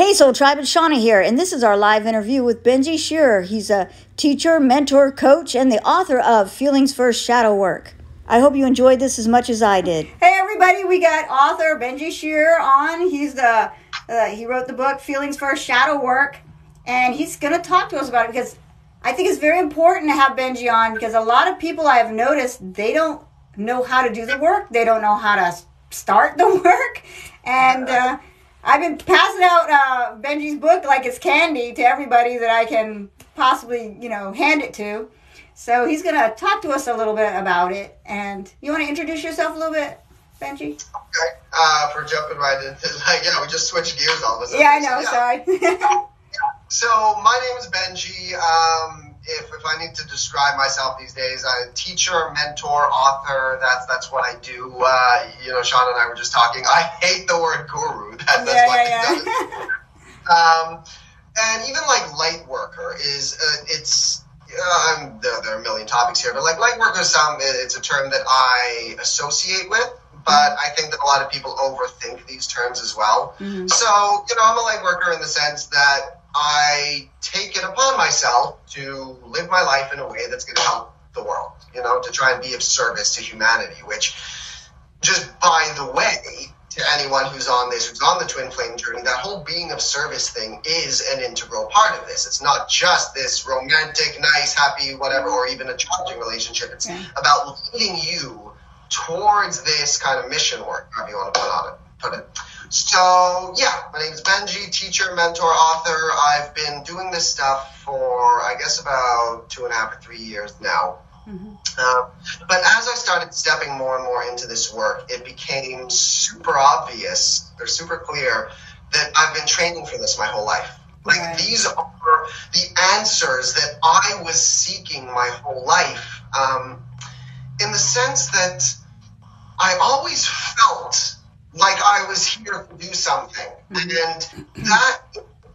Hey, Soul Tribe, it's Shauna here, and this is our live interview with Benjy Sherer. He's a teacher, mentor, coach, and the author of Feelings First Shadow Work. I hope you enjoyed this as much as I did. Hey, everybody, we got author Benjy Sherer on. He's the uh, he wrote the book Feelings First Shadow Work, and he's going to talk to us about it because I think it's very important to have Benjy on because a lot of people I have noticed they don't know how to do the work, they don't know how to start the work, and. Uh, I've been passing out uh, Benjy's book like it's candy to everybody that I can possibly, you know, hand it to. So he's going to talk to us a little bit about it. And you want to introduce yourself a little bit, Benjy? Okay. Uh, for jumping right into like, yeah, we just switched gears all of a sudden. Yeah, I know. So, yeah. sorry. so my name is Benjy. Um, if, if I need to describe myself these days, I'm a teacher, mentor, author. That's that's what I do. Uh, you know, Sean and I were just talking. I hate the word guru. That, that's yeah, what yeah, yeah. um, and even like light worker is uh, it's. Uh, there, there, are a million topics here, but like light worker, some it's a term that I associate with but I think that a lot of people overthink these terms as well. Mm-hmm. So, you know, I'm a light worker in the sense that I take it upon myself to live my life in a way that's going to help the world, you know, to try and be of service to humanity, which, just by the way, to anyone who's on this, who's on the twin flame journey, that whole being of service thing is an integral part of this. It's not just this romantic, nice, happy, whatever, or even a challenging relationship. It's about leading you towards this kind of mission work, however you want to put on it, put it. So, yeah, my name is Benjy, teacher, mentor, author. I've been doing this stuff for, I guess, about two and a half or three years now. Mm-hmm. Uh, but as I started stepping more and more into this work, it became super obvious or super clear that I've been training for this my whole life. Like, right. these are the answers that I was seeking my whole life um, in the sense that I always felt like I was here to do something. Mm-hmm. And that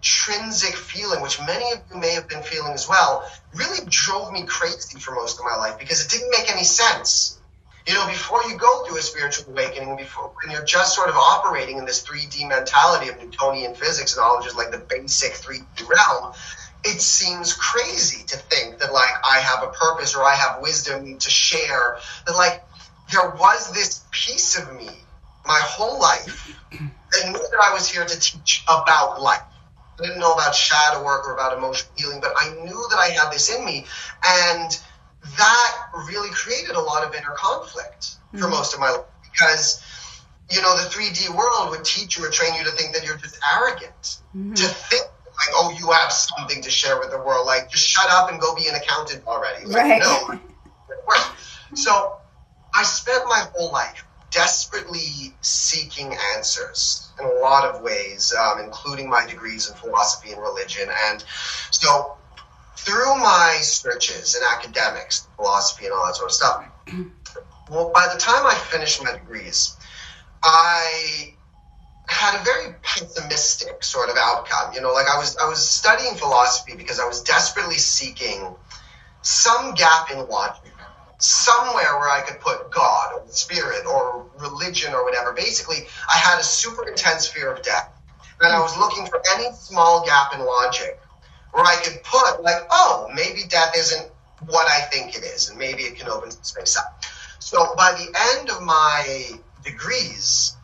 intrinsic feeling, which many of you may have been feeling as well, really drove me crazy for most of my life because it didn't make any sense. You know, before you go through a spiritual awakening, before when you're just sort of operating in this 3D mentality of Newtonian physics and all, just like the basic 3D realm, it seems crazy to think that like I have a purpose or I have wisdom to share. That like there was this piece of me my whole life and knew that I was here to teach about life. I didn't know about shadow work or about emotional healing, but I knew that I had this in me. And that really created a lot of inner conflict mm-hmm. for most of my life because, you know, the 3D world would teach you or train you to think that you're just arrogant, mm-hmm. to think like, oh, you have something to share with the world. Like, just shut up and go be an accountant already. Like, right. No. so I spent my whole life desperately seeking answers in a lot of ways, um, including my degrees in philosophy and religion. And so, through my searches in academics, philosophy, and all that sort of stuff, well, by the time I finished my degrees, I had a very pessimistic sort of outcome. You know, like I was I was studying philosophy because I was desperately seeking some gap in logic somewhere where I could put God or the spirit or religion or whatever. Basically, I had a super intense fear of death. And I was looking for any small gap in logic where I could put, like, oh, maybe death isn't what I think it is, and maybe it can open space up. So by the end of my degrees,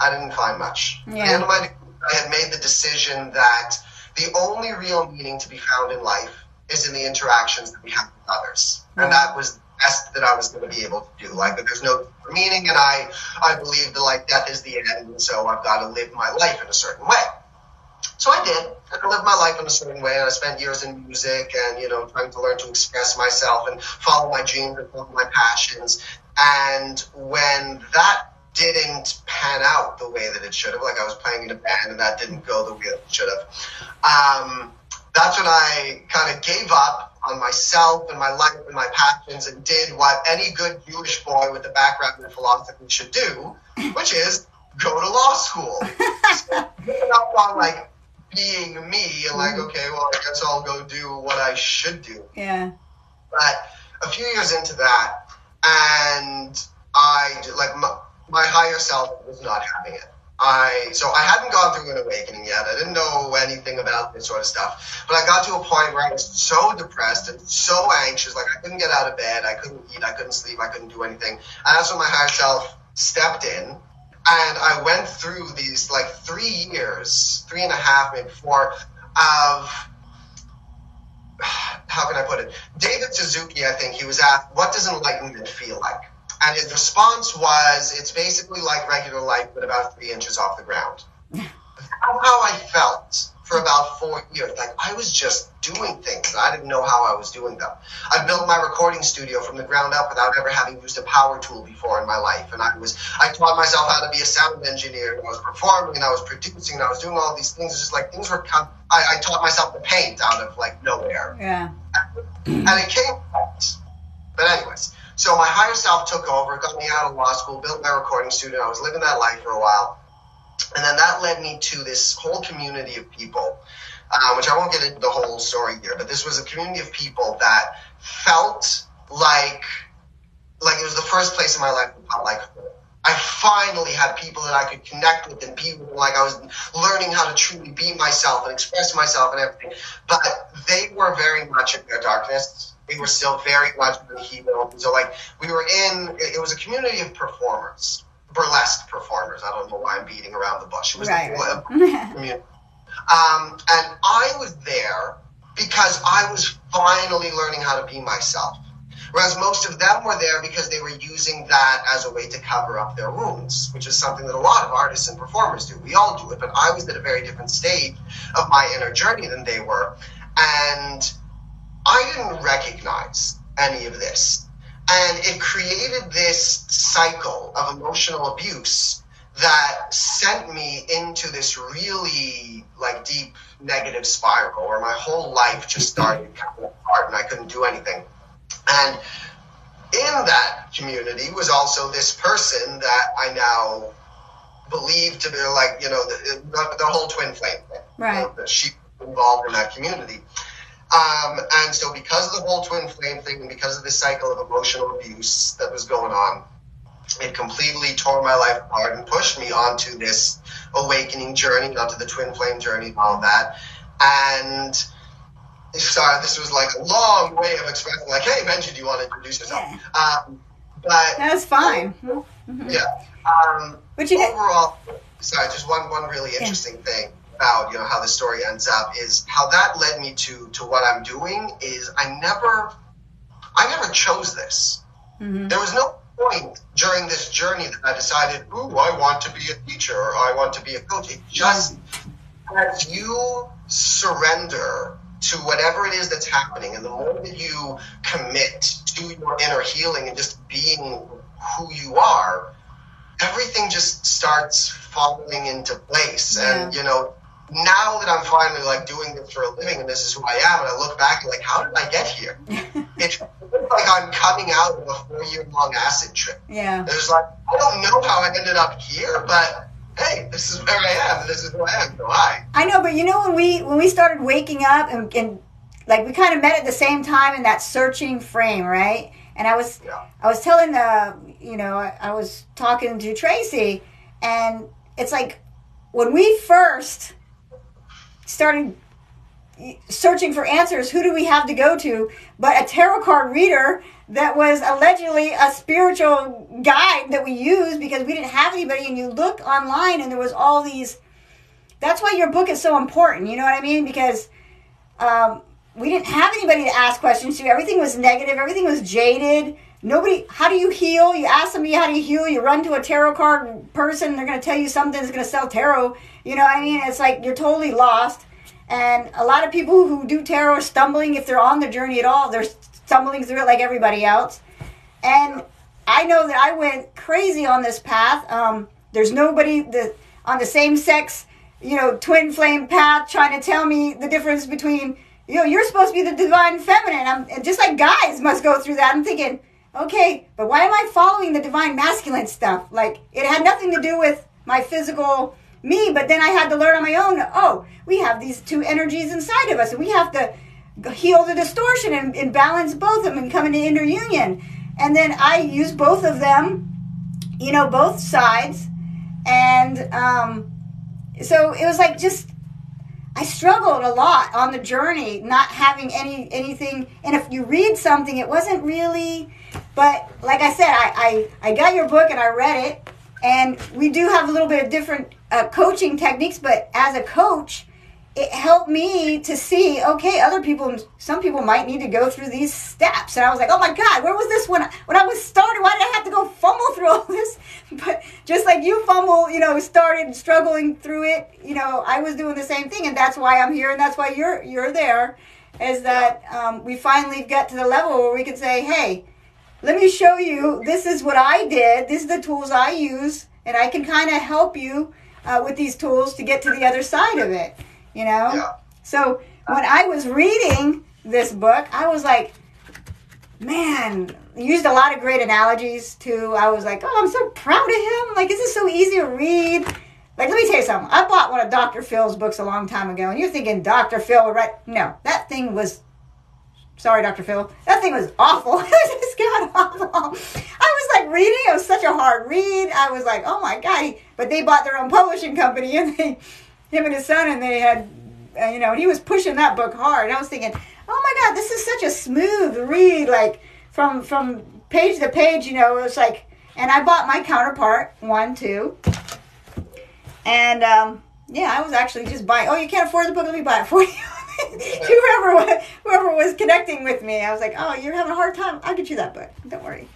I didn't find much. Yeah. At the end of my degree, I had made the decision that the only real meaning to be found in life is in the interactions that we have with others. And hmm. that was best that I was going to be able to do. Like there's no meaning, and I I believe that like death is the end, and so I've got to live my life in a certain way. So I did. I lived my life in a certain way, and I spent years in music and you know trying to learn to express myself and follow my dreams and follow my passions. And when that didn't pan out the way that it should have, like I was playing in a band and that didn't go the way it should have. Um, that's when I kind of gave up on myself and my life and my passions and did what any good Jewish boy with a background in philosophy should do, which is go to law school. so, up on like being me and like, mm-hmm. okay, well, I guess I'll go do what I should do. Yeah. But a few years into that, and I like my, my higher self was not having it. I so I hadn't gone through an awakening yet. I didn't know anything about this sort of stuff. But I got to a point where I was so depressed and so anxious, like I couldn't get out of bed, I couldn't eat, I couldn't sleep, I couldn't do anything. And that's when my higher self stepped in. And I went through these like three years, three and a half, maybe four, of how can I put it? David Suzuki, I think he was asked, "What does enlightenment feel like?" And his response was, "It's basically like regular life, but about three inches off the ground." how I felt for about four years. Like I was just doing things. I didn't know how I was doing them. I built my recording studio from the ground up without ever having used a power tool before in my life. And I was I taught myself how to be a sound engineer. And I was performing and I was producing and I was doing all these things. It's just like things were. I, I taught myself to paint out of like nowhere. Yeah. And it came. But anyways, so my higher self took over, got me out of law school, built my recording studio. I was living that life for a while. And then that led me to this whole community of people, uh, which I won't get into the whole story here, but this was a community of people that felt like like it was the first place in my life felt like. I finally had people that I could connect with and be like I was learning how to truly be myself and express myself and everything. But they were very much in their darkness. They were still very much in the heat. So like we were in, it was a community of performers burlesque performers. I don't know why I'm beating around the bush. It was right. the community. Um, and I was there because I was finally learning how to be myself. Whereas most of them were there because they were using that as a way to cover up their wounds, which is something that a lot of artists and performers do. We all do it, but I was at a very different stage of my inner journey than they were. And I didn't recognize any of this and it created this cycle of emotional abuse that sent me into this really like deep negative spiral where my whole life just started coming apart and I couldn't do anything. And in that community was also this person that I now believe to be like, you know, the, the, the whole twin flame thing. Right. You know, she involved in that community. Um, and so, because of the whole twin flame thing, and because of this cycle of emotional abuse that was going on, it completely tore my life apart and pushed me onto this awakening journey, onto the twin flame journey, and all of that. And sorry, this was like a long way of expressing, like, "Hey, Benjy, do you want to introduce yourself?" Yeah. Um, but that was fine. Mm-hmm. Yeah. Um, but you overall, sorry, just one one really interesting yeah. thing about you know how the story ends up is how that led me to to what I'm doing is I never I never chose this. Mm-hmm. There was no point during this journey that I decided, ooh, I want to be a teacher or I want to be a coach. It just as you surrender to whatever it is that's happening, and the more that you commit to your inner healing and just being who you are, everything just starts falling into place. Yeah. And you know, now that I'm finally like doing this for a living and this is who I am, and I look back and like, how did I get here? it's like I'm coming out of a four year long acid trip. Yeah. There's like, I don't know how I ended up here, but hey, this is where I am. This is who I am. So hi. I know, but you know when we when we started waking up and, and like we kind of met at the same time in that searching frame, right? And I was yeah. I was telling the you know I, I was talking to Tracy, and it's like when we first started searching for answers. Who do we have to go to? But a tarot card reader that was allegedly a spiritual guide that we used because we didn't have anybody. And you look online and there was all these. That's why your book is so important. You know what I mean? Because um, we didn't have anybody to ask questions to. Everything was negative. Everything was jaded. Nobody. How do you heal? You ask somebody how do you heal. You run to a tarot card person. They're going to tell you something that's going to sell tarot you know I mean? It's like you're totally lost. And a lot of people who do tarot are stumbling, if they're on the journey at all, they're stumbling through it like everybody else. And I know that I went crazy on this path. Um, there's nobody that on the same sex, you know, twin flame path trying to tell me the difference between, you know, you're supposed to be the divine feminine. I'm just like guys must go through that. I'm thinking, okay, but why am I following the divine masculine stuff? Like it had nothing to do with my physical me, but then I had to learn on my own. Oh, we have these two energies inside of us, and we have to heal the distortion and, and balance both of them and come into inner union. And then I use both of them, you know, both sides, and um, so it was like just I struggled a lot on the journey, not having any anything. And if you read something, it wasn't really. But like I said, I I, I got your book and I read it, and we do have a little bit of different uh, coaching techniques. But as a coach, it helped me to see okay other people some people might need to go through these steps and i was like oh my god where was this when I, when i was started why did i have to go fumble through all this but just like you fumble you know started struggling through it you know i was doing the same thing and that's why i'm here and that's why you're you're there is that um, we finally get to the level where we can say hey let me show you this is what i did this is the tools i use and i can kind of help you uh, with these tools to get to the other side of it you know? Yeah. So when I was reading this book, I was like, man, used a lot of great analogies too. I was like, oh, I'm so proud of him. Like, is this so easy to read? Like, let me tell you something. I bought one of Dr. Phil's books a long time ago, and you're thinking Dr. Phil would write. No, that thing was. Sorry, Dr. Phil. That thing was awful. it just got awful. I was like reading. It was such a hard read. I was like, oh my god. But they bought their own publishing company, and they him and his son, and they had, uh, you know, and he was pushing that book hard. And I was thinking, oh my God, this is such a smooth read, like from from page to page. You know, it was like, and I bought my counterpart one too, and um, yeah, I was actually just buying. Oh, you can't afford the book? Let me buy it for you. whoever whoever was connecting with me, I was like, oh, you're having a hard time. I'll get you that book. Don't worry.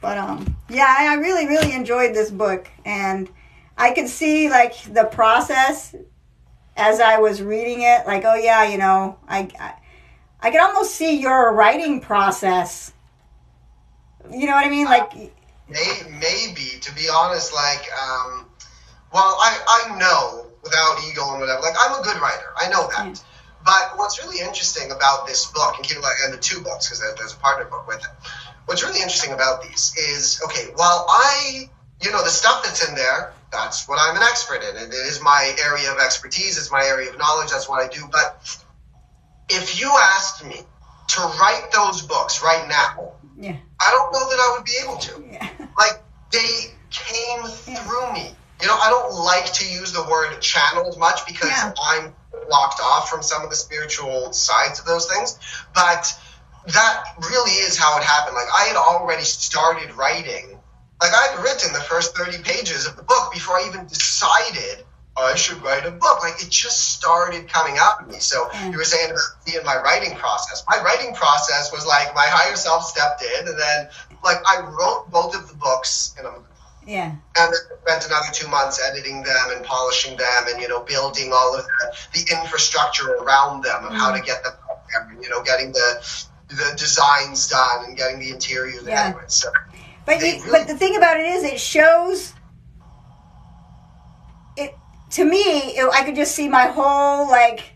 But um, yeah, I really really enjoyed this book and I could see like the process as I was reading it. Like, oh yeah, you know, I, I, I could almost see your writing process. You know what I mean? Like, maybe to be honest, like, um, well, I I know without ego and whatever, like I'm a good writer. I know that. Yeah. But what's really interesting about this book, and and the two books because there's a partner book with it. What's really interesting about these is okay. While I, you know, the stuff that's in there that's what I'm an expert in. It is my area of expertise. It's my area of knowledge. That's what I do. But if you asked me to write those books right now, yeah. I don't know that I would be able to. Yeah. Like they came yeah. through me. You know, I don't like to use the word channeled much because yeah. I'm locked off from some of the spiritual sides of those things. But that really is how it happened. Like I had already started writing like I'd written the first 30 pages of the book before I even decided I should write a book. Like it just started coming out of me. So mm. you were saying about in my writing process. My writing process was like my higher self stepped in and then like I wrote both of the books in a yeah. And then spent another two months editing them and polishing them and, you know, building all of the, the infrastructure around them of mm. how to get them out there and, you know, getting the the designs done and getting the interiors yeah. anyway. So but you, but the thing about it is, it shows. It to me, it, I could just see my whole like,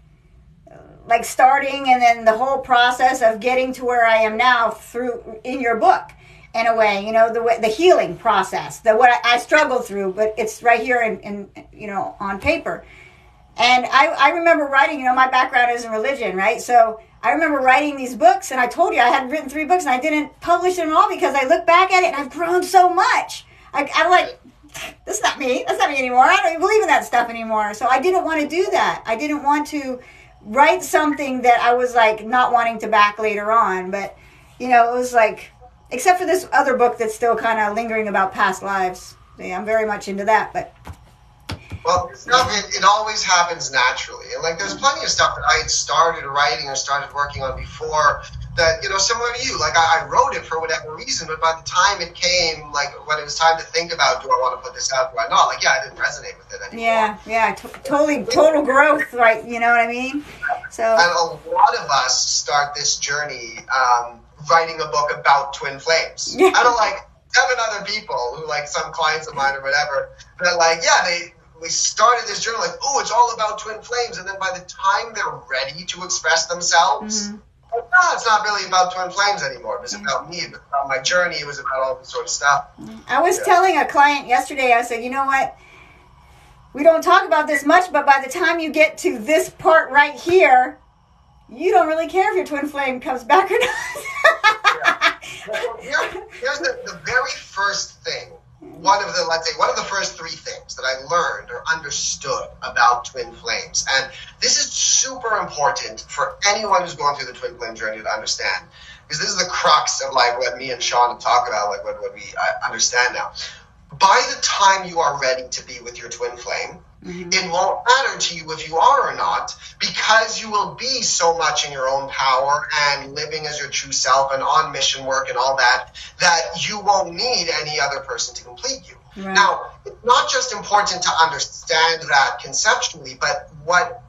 like starting and then the whole process of getting to where I am now through in your book. In a way, you know the way, the healing process, the what I, I struggled through, but it's right here in, in you know on paper. And I, I remember writing, you know, my background is in religion, right? So I remember writing these books, and I told you I had written three books, and I didn't publish them all because I look back at it and I've grown so much. I, I'm like, that's not me. That's not me anymore. I don't believe in that stuff anymore. So I didn't want to do that. I didn't want to write something that I was like not wanting to back later on. But, you know, it was like, except for this other book that's still kind of lingering about past lives. Yeah, I'm very much into that. But well, stuff it, it always happens naturally, and like there's plenty of stuff that I had started writing or started working on before that you know similar to you. Like I, I wrote it for whatever reason, but by the time it came, like when it was time to think about, do I want to put this out? Do I not? Like yeah, I didn't resonate with it anymore. Yeah, yeah, t- totally, total growth, right? You know what I mean? So and a lot of us start this journey um, writing a book about twin flames. I don't like seven other people who like some clients of mine or whatever that like yeah they we started this journal like, oh, it's all about twin flames, and then by the time they're ready to express themselves, mm-hmm. no, it's not really about twin flames anymore. It was mm-hmm. about me. It was about my journey. It was about all this sort of stuff. I was yeah. telling a client yesterday. I said, you know what? We don't talk about this much, but by the time you get to this part right here, you don't really care if your twin flame comes back or not. yeah. well, here, here's the, the very first thing one of the let's say one of the first three things that I learned or understood about twin flames, and this is super important for anyone who's going through the twin flame journey to understand, because this is the crux of like what me and Sean talk about, like what, what we uh, understand now. By the time you are ready to be with your twin flame, Mm-hmm. It won't matter to you if you are or not because you will be so much in your own power and living as your true self and on mission work and all that that you won't need any other person to complete you. Right. Now, it's not just important to understand that conceptually, but what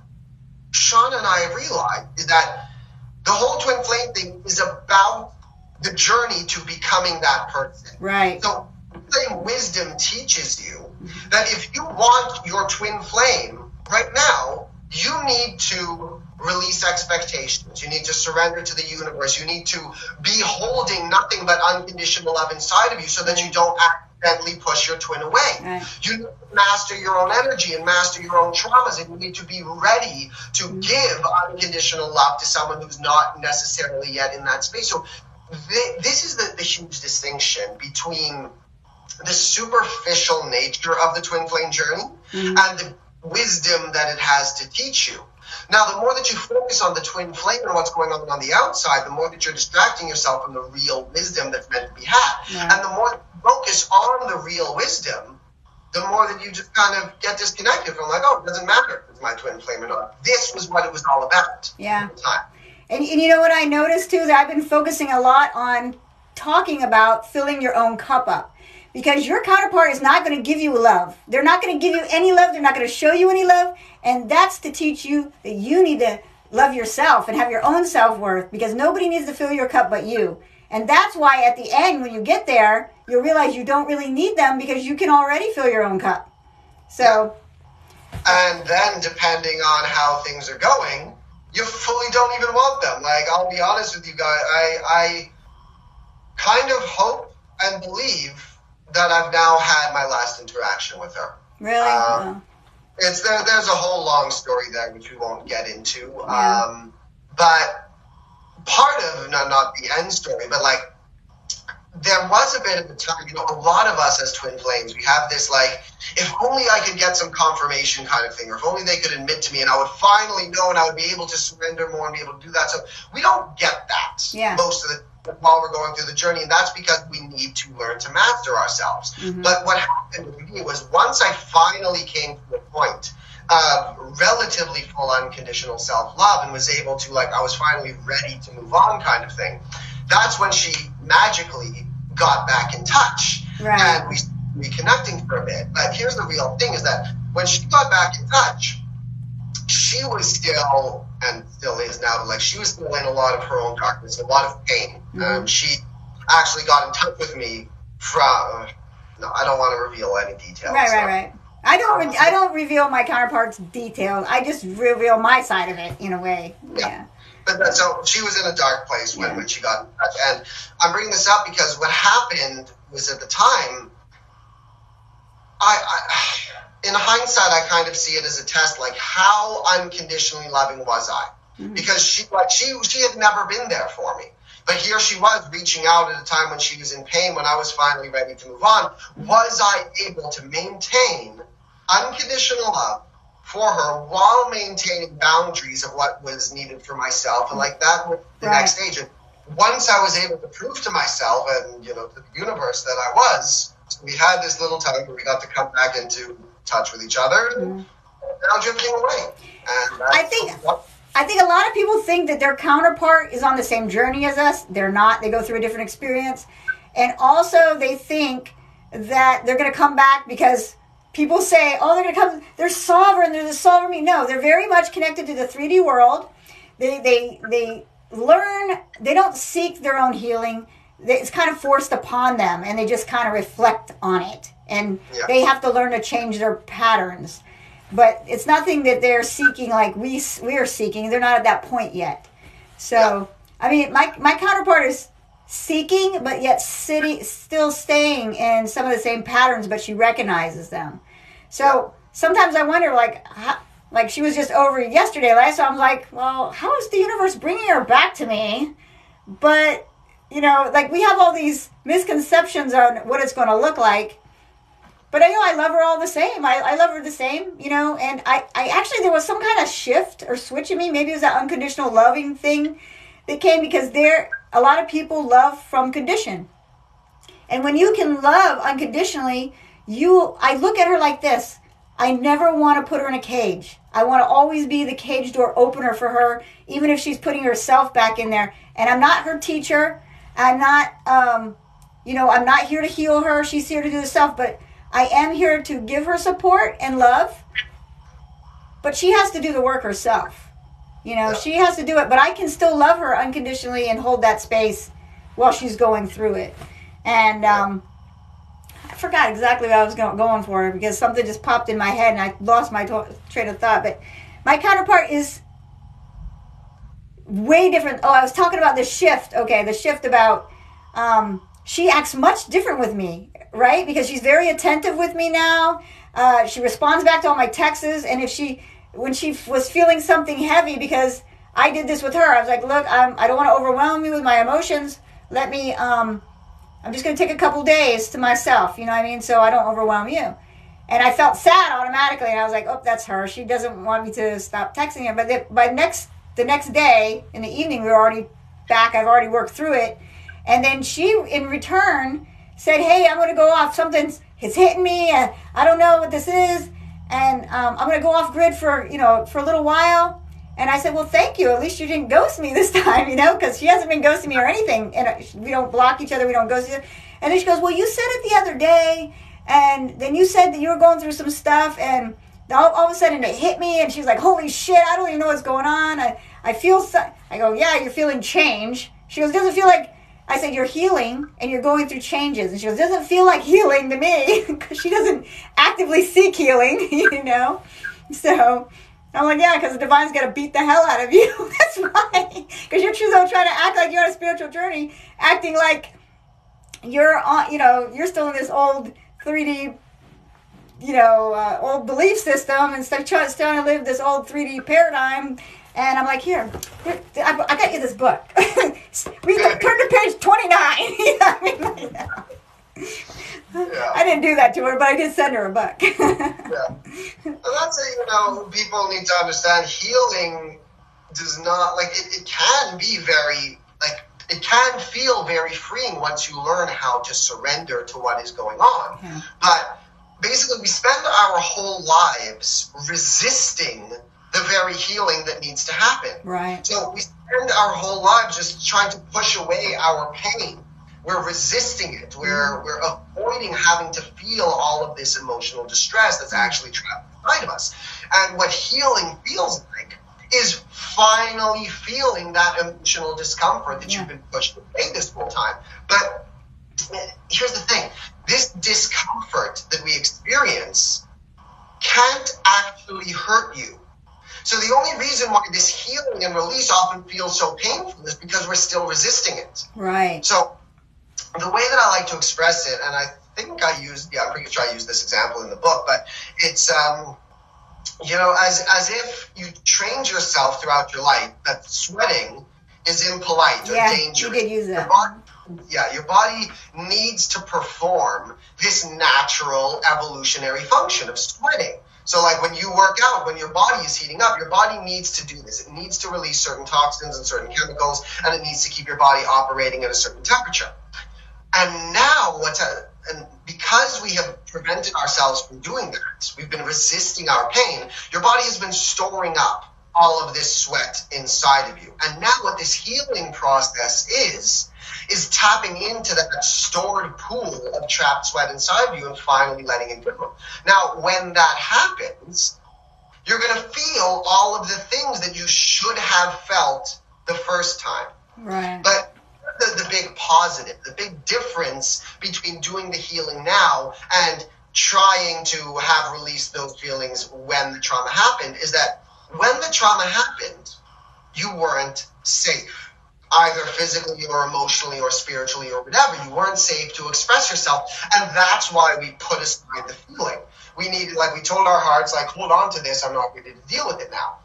Sean and I have realized is that the whole twin flame thing is about the journey to becoming that person. Right. So, same wisdom teaches you that if you want your twin flame right now, you need to release expectations. You need to surrender to the universe. You need to be holding nothing but unconditional love inside of you so that you don't accidentally push your twin away. Right. You need to master your own energy and master your own traumas, and you need to be ready to mm-hmm. give unconditional love to someone who's not necessarily yet in that space. So, th- this is the, the huge distinction between the superficial nature of the twin flame journey mm-hmm. and the wisdom that it has to teach you. Now, the more that you focus on the twin flame and what's going on on the outside, the more that you're distracting yourself from the real wisdom that's meant to be had. Yeah. And the more you focus on the real wisdom, the more that you just kind of get disconnected from like, oh, it doesn't matter if it's my twin flame or not. This was what it was all about. Yeah. And, and you know what I noticed too? That I've been focusing a lot on talking about filling your own cup up because your counterpart is not going to give you love. They're not going to give you any love. They're not going to show you any love. And that's to teach you that you need to love yourself and have your own self worth because nobody needs to fill your cup but you. And that's why at the end, when you get there, you'll realize you don't really need them because you can already fill your own cup. So. And then, depending on how things are going, you fully don't even want them. Like, I'll be honest with you guys, I, I kind of hope and believe that I've now had my last interaction with her. Really? Um, It's there. There's a whole long story there which we won't get into. Yeah. Um, but part of not not the end story, but like there was a bit of a time. You know, a lot of us as twin flames, we have this like, if only I could get some confirmation kind of thing, or if only they could admit to me, and I would finally know, and I would be able to surrender more and be able to do that. So we don't get that yeah. most of the while we're going through the journey, and that's because we need to learn to master ourselves. Mm-hmm. But what happened with me was once I finally came to a point of relatively full unconditional self love and was able to, like, I was finally ready to move on, kind of thing. That's when she magically got back in touch, right. and we reconnecting for a bit. But here's the real thing: is that when she got back in touch, she was still and still is now, like she was still in a lot of her own darkness, a lot of pain. Mm-hmm. Um, she actually got in touch with me from. No, I don't want to reveal any details. Right, right, right. I don't. Re- I don't reveal my counterparts' details. I just reveal my side of it in a way. Yeah. yeah. But so she was in a dark place when, yeah. when she got in touch, and I'm bringing this up because what happened was at the time, I, I in hindsight, I kind of see it as a test, like how unconditionally loving was I? Mm-hmm. Because she, like, she, she had never been there for me. But here she was reaching out at a time when she was in pain, when I was finally ready to move on. Was I able to maintain unconditional love for her while maintaining boundaries of what was needed for myself? And like that was the right. next stage. And once I was able to prove to myself and, you know, to the universe that I was, we had this little time where we got to come back into touch with each other. Mm. Now drifting away. I think. I think a lot of people think that their counterpart is on the same journey as us. They're not. They go through a different experience. And also, they think that they're going to come back because people say, oh, they're going to come, they're sovereign, they're the sovereign me. No, they're very much connected to the 3D world. They, they, they learn, they don't seek their own healing. It's kind of forced upon them and they just kind of reflect on it and yeah. they have to learn to change their patterns. But it's nothing that they're seeking like we we are seeking. They're not at that point yet. So yeah. I mean, my my counterpart is seeking, but yet sitting, still staying in some of the same patterns, but she recognizes them. So sometimes I wonder, like, how, like she was just over yesterday, last. So I'm like, well, how is the universe bringing her back to me? But you know, like we have all these misconceptions on what it's going to look like, but I know I love her all the same. I, I love her the same, you know. And I, I actually there was some kind of shift or switch in me. Maybe it was that unconditional loving thing that came because there a lot of people love from condition. And when you can love unconditionally, you I look at her like this. I never want to put her in a cage. I want to always be the cage door opener for her, even if she's putting herself back in there. And I'm not her teacher. I'm not, um, you know, I'm not here to heal her. She's here to do stuff, but I am here to give her support and love. But she has to do the work herself. You know, she has to do it, but I can still love her unconditionally and hold that space while she's going through it. And um, forgot exactly what I was going for because something just popped in my head and I lost my to- train of thought. But my counterpart is way different. Oh, I was talking about the shift. Okay, the shift about um, she acts much different with me, right? Because she's very attentive with me now. Uh, she responds back to all my texts, and if she when she was feeling something heavy because I did this with her, I was like, look, I'm, I don't want to overwhelm you with my emotions. Let me um, I'm just going to take a couple days to myself, you know what I mean? So I don't overwhelm you. And I felt sad automatically, and I was like, "Oh, that's her. She doesn't want me to stop texting her." But the, by next the next day in the evening, we were already back. I've already worked through it, and then she, in return, said, "Hey, I'm going to go off. Something's it's hitting me. And I don't know what this is, and um, I'm going to go off grid for you know for a little while." And I said, well, thank you. At least you didn't ghost me this time, you know, because she hasn't been ghosting me or anything. And uh, we don't block each other. We don't ghost each other. And then she goes, well, you said it the other day. And then you said that you were going through some stuff. And all, all of a sudden it hit me. And she's like, holy shit, I don't even know what's going on. I, I feel, so, I go, yeah, you're feeling change. She goes, doesn't feel like, I said, you're healing and you're going through changes. And she goes, doesn't feel like healing to me because she doesn't actively seek healing, you know? So I'm like, yeah, because the divine's got to beat the hell out of you. That's why. Because you're trying to act like you're on a spiritual journey, acting like you're on, you know, you're still in this old 3D, you know, uh, old belief system and stuff, trying, trying to live this old 3D paradigm. And I'm like, here, here I, I got you this book. Read the, turn to page 29. you know I mean? Yeah. I didn't do that to her, but I did send her a book. yeah. And that's it, you know, people need to understand healing does not, like, it, it can be very, like, it can feel very freeing once you learn how to surrender to what is going on. Yeah. But basically, we spend our whole lives resisting the very healing that needs to happen. Right. So we spend our whole lives just trying to push away our pain we're resisting it. We're mm. we're avoiding having to feel all of this emotional distress that's actually trapped inside of us. And what healing feels like is finally feeling that emotional discomfort that yeah. you've been pushed away this whole time. But here's the thing: this discomfort that we experience can't actually hurt you. So the only reason why this healing and release often feels so painful is because we're still resisting it. Right. So the way that I like to express it, and I think I used, yeah, I'm pretty sure I used this example in the book, but it's, um, you know, as, as if you trained yourself throughout your life that sweating is impolite or yeah, dangerous. You did use that. Your body, yeah, your body needs to perform this natural evolutionary function of sweating. So, like when you work out, when your body is heating up, your body needs to do this. It needs to release certain toxins and certain chemicals, and it needs to keep your body operating at a certain temperature. And now what's a, and because we have prevented ourselves from doing that, we've been resisting our pain, your body has been storing up all of this sweat inside of you. And now what this healing process is, is tapping into that stored pool of trapped sweat inside of you and finally letting it go. Now, when that happens, you're going to feel all of the things that you should have felt the first time. Right. But the, the big positive, the big difference between doing the healing now and trying to have released those feelings when the trauma happened is that when the trauma happened, you weren't safe, either physically or emotionally or spiritually or whatever. You weren't safe to express yourself. And that's why we put aside the feeling. We needed, like, we told our hearts, like, hold on to this. I'm not ready to deal with it now.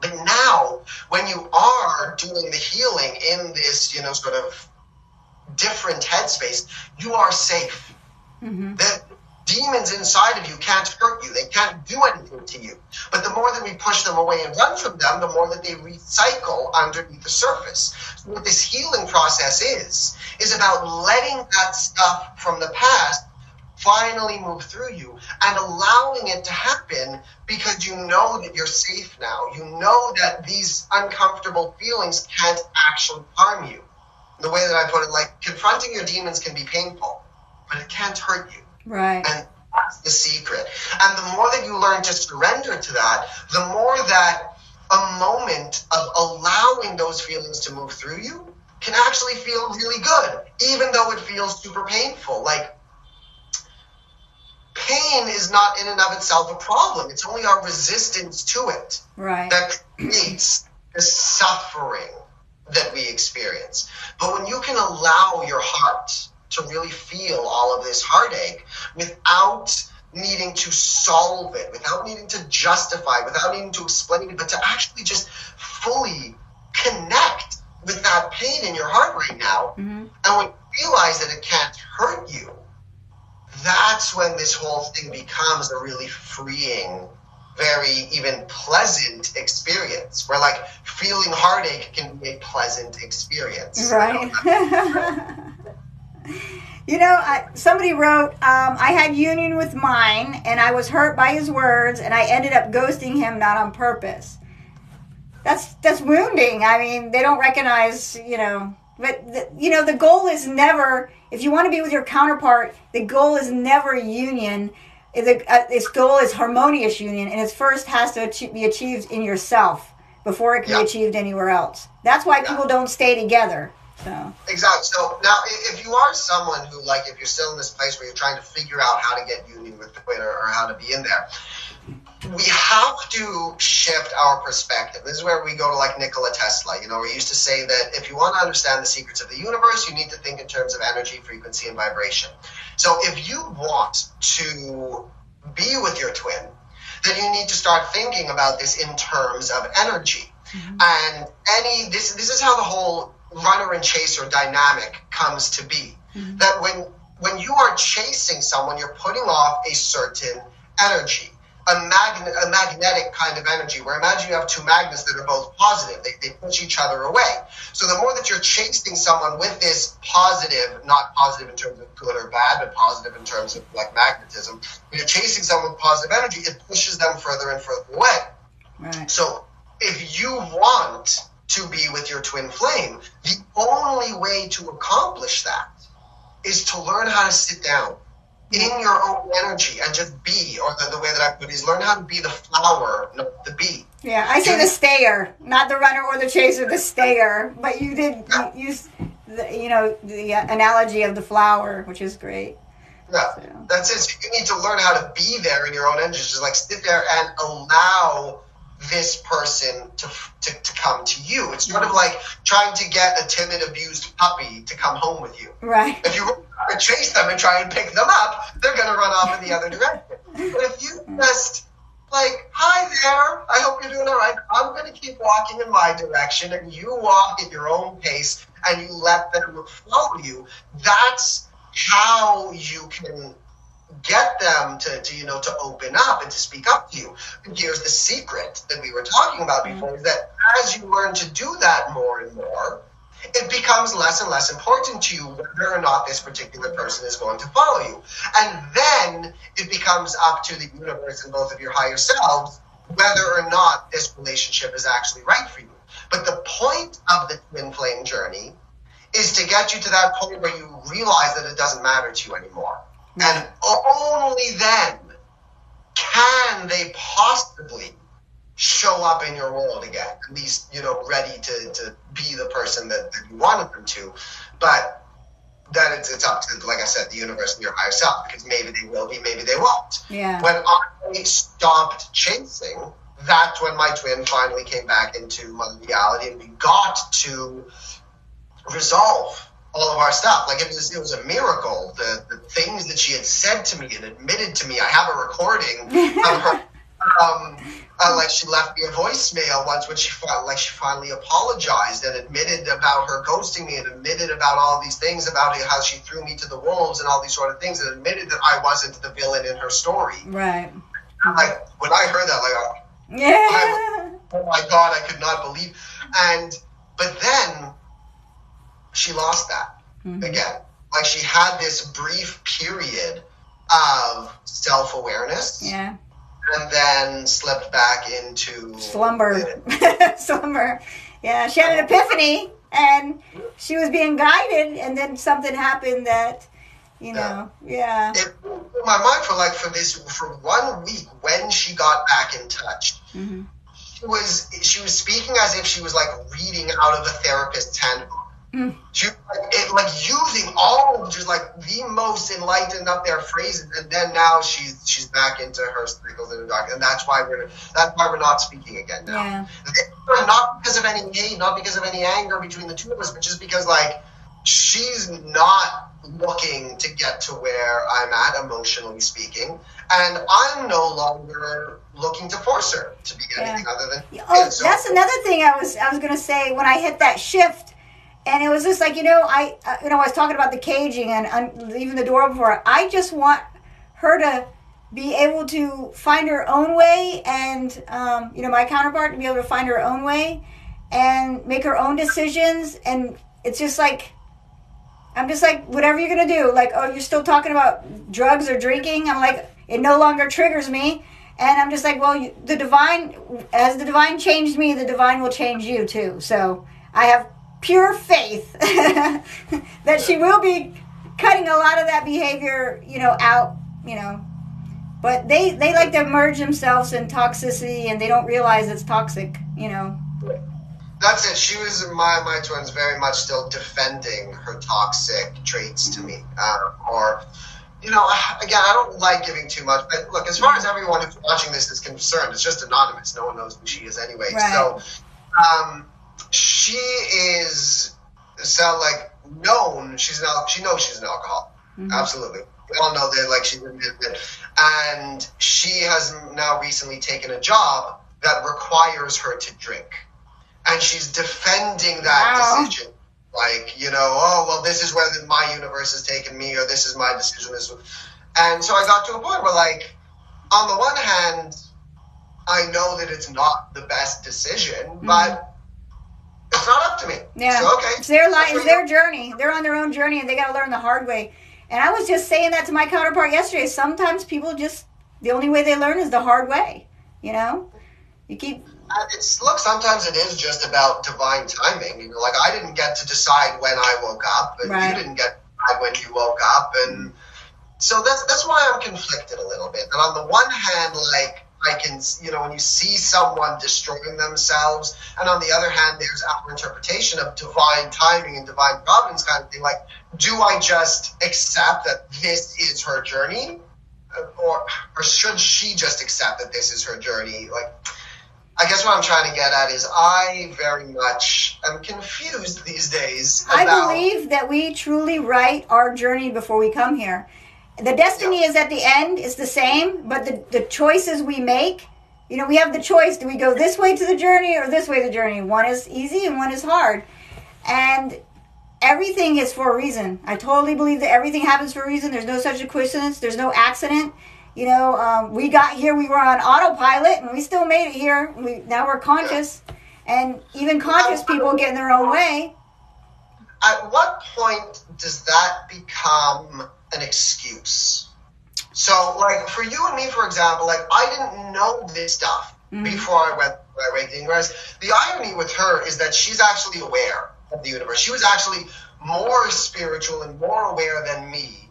But now, when you are doing the healing in this, you know, sort of different headspace, you are safe. Mm-hmm. The, demons inside of you can't hurt you. They can't do anything to you. But the more that we push them away and run from them, the more that they recycle underneath the surface. So what this healing process is, is about letting that stuff from the past finally move through you and allowing it to happen because you know that you're safe now. You know that these uncomfortable feelings can't actually harm you. The way that I put it, like confronting your demons can be painful, but it can't hurt you. Right. And that's the secret. And the more that you learn to surrender to that, the more that a moment of allowing those feelings to move through you can actually feel really good, even though it feels super painful. Like, pain is not in and of itself a problem. It's only our resistance to it right. that creates the suffering that we experience. But when you can allow your heart to really feel all of this heartache without needing to solve it, without needing to justify, without needing to explain it, but to actually just fully connect with that pain in your heart right now. Mm-hmm. And when you realize that it can't hurt you, that's when this whole thing becomes a really freeing, very even pleasant experience. Where like feeling heartache can be a pleasant experience. Right. you know, I, somebody wrote, um, I had union with mine and I was hurt by his words and I ended up ghosting him not on purpose. That's that's wounding. I mean, they don't recognize, you know, but the, you know, the goal is never if you want to be with your counterpart, the goal is never union. The, uh, its goal is harmonious union, and it first has to be achieved in yourself before it can be achieved anywhere else. That's why people don't stay together. So. Exactly. So now, if you are someone who, like, if you're still in this place where you're trying to figure out how to get union with Twitter or how to be in there, we have to shift our perspective. This is where we go to like Nikola Tesla. You know, we used to say that if you want to understand the secrets of the universe, you need to think in terms of energy, frequency, and vibration. So if you want to be with your twin, then you need to start thinking about this in terms of energy. Mm-hmm. And any this this is how the whole runner and chaser dynamic comes to be. Mm-hmm. That when when you are chasing someone, you're putting off a certain energy a, magnet, a magnetic kind of energy where imagine you have two magnets that are both positive. They, they push each other away. So the more that you're chasing someone with this positive, not positive in terms of good or bad, but positive in terms of like magnetism, when you're chasing someone with positive energy, it pushes them further and further away. Right. So if you want to be with your twin flame, the only way to accomplish that is to learn how to sit down in your own energy and just be, or the, the way that I put it is learn how to be the flower, not the bee. Yeah, I say the stayer, not the runner or the chaser, the stayer. But you did yeah. use, the, you know, the uh, analogy of the flower, which is great. Yeah, so. that's it. So you need to learn how to be there in your own energy. Just like sit there and allow this person to, to, to come to you. It's sort of like trying to get a timid, abused puppy to come home with you. Right. If you chase them and try and pick them up, they're going to run off in the other direction. But if you just like, hi there, I hope you're doing all right. I'm going to keep walking in my direction, and you walk at your own pace, and you let them follow you. That's how you can get them to, to you know to open up and to speak up to you. And here's the secret that we were talking about before: mm-hmm. is that as you learn to do that more and more, it becomes less and less important to you whether or not this particular person is going to follow you. And then it becomes up to the universe and both of your higher selves whether or not this relationship is actually right for you. But the point of the twin flame journey is to get you to that point where you realize that it doesn't matter to you anymore. And only then can they possibly show up in your world again, at least, you know, ready to, to be the person that, that you wanted them to. But then it's, it's up to, like I said, the universe and your higher self, because maybe they will be, maybe they won't. Yeah. When I stopped chasing, that's when my twin finally came back into my reality and we got to resolve all of our stuff. Like it was, it was a miracle. The, the things that she had said to me and admitted to me. I have a recording of her, um, Uh, like she left me a voicemail once when she like she finally apologized and admitted about her ghosting me and admitted about all these things about how she threw me to the wolves and all these sort of things and admitted that I wasn't the villain in her story. Right. Like when I heard that, like, yeah. I, oh my god, I could not believe. And but then she lost that mm-hmm. again. Like she had this brief period of self awareness. Yeah. And then slipped back into slumber. slumber. Yeah, she had an epiphany and she was being guided, and then something happened that, you know, yeah. yeah. It my mind for like for this for one week when she got back in touch. Mm-hmm. She was she was speaking as if she was like reading out of a therapist's handbook. Mm. She it, like using all just like the most enlightened up there phrases, and then now she's she's back into her cycles in the dark, and that's why we're that's why we're not speaking again now. Yeah. Not because of any hate, not because of any anger between the two of us, but just because like she's not looking to get to where I'm at emotionally speaking, and I'm no longer looking to force her to be anything yeah. other than. Oh, so, that's another thing I was I was gonna say when I hit that shift and it was just like you know i uh, you know i was talking about the caging and un- leaving the door open i just want her to be able to find her own way and um, you know my counterpart to be able to find her own way and make her own decisions. And it's just like i'm just like whatever you're gonna do like oh you're still talking about drugs or drinking? I'm like it no longer triggers me. And i'm just like well you, the divine as the divine changed me the divine will change you too. So i have pure faith that she will be cutting a lot of that behavior, you know, out, you know. But they they like to merge themselves in toxicity and they don't realize it's toxic, you know. That's it. She was my my twins very much still defending her toxic traits to me, uh, or you know, again, I don't like giving too much, but look, as far as everyone who's watching this is concerned, it's just anonymous. No one knows who she is anyway. Right. So, um, she is sound like known. She's an she knows she's an alcoholic. Mm-hmm. Absolutely, we all know that. Like she's admitted and she has now recently taken a job that requires her to drink, and she's defending that wow. decision. Like you know, oh well, this is where my universe has taken me, or this is my decision. This, and so I got to a point where, like, on the one hand, I know that it's not the best decision, mm-hmm. but it's not up to me. Yeah. So, okay. It's their life. It's their journey. They're on their own journey, and they got to learn the hard way. And I was just saying that to my counterpart yesterday. Sometimes people just the only way they learn is the hard way. You know, you keep. Uh, it's look. Sometimes it is just about divine timing. You know, like I didn't get to decide when I woke up, and right. you didn't get to decide when you woke up, and so that's that's why I'm conflicted a little bit. That on the one hand, like I can, you know, when you see someone destroying themselves, and on the other hand, there's our interpretation of divine timing and divine providence kind of thing. Like, do I just accept that this is her journey, uh, or or should she just accept that this is her journey? Like, I guess what I'm trying to get at is I very much am confused these days. About- I believe that we truly write our journey before we come here the destiny yeah. is at the end is the same, but the, the choices we make, you know, we have the choice. Do we go this way to the journey or this way to the journey? One is easy and one is hard. And everything is for a reason. I totally believe that everything happens for a reason. There's no such a coincidence. There's no accident. You know, um, we got here, we were on autopilot, and we still made it here. We now we're conscious, and even conscious people get in their own way. At what point does that become an excuse. So, like for you and me, for example, like I didn't know this stuff mm-hmm. before I went awakening. Whereas the irony with her is that she's actually aware of the universe. She was actually more spiritual and more aware than me.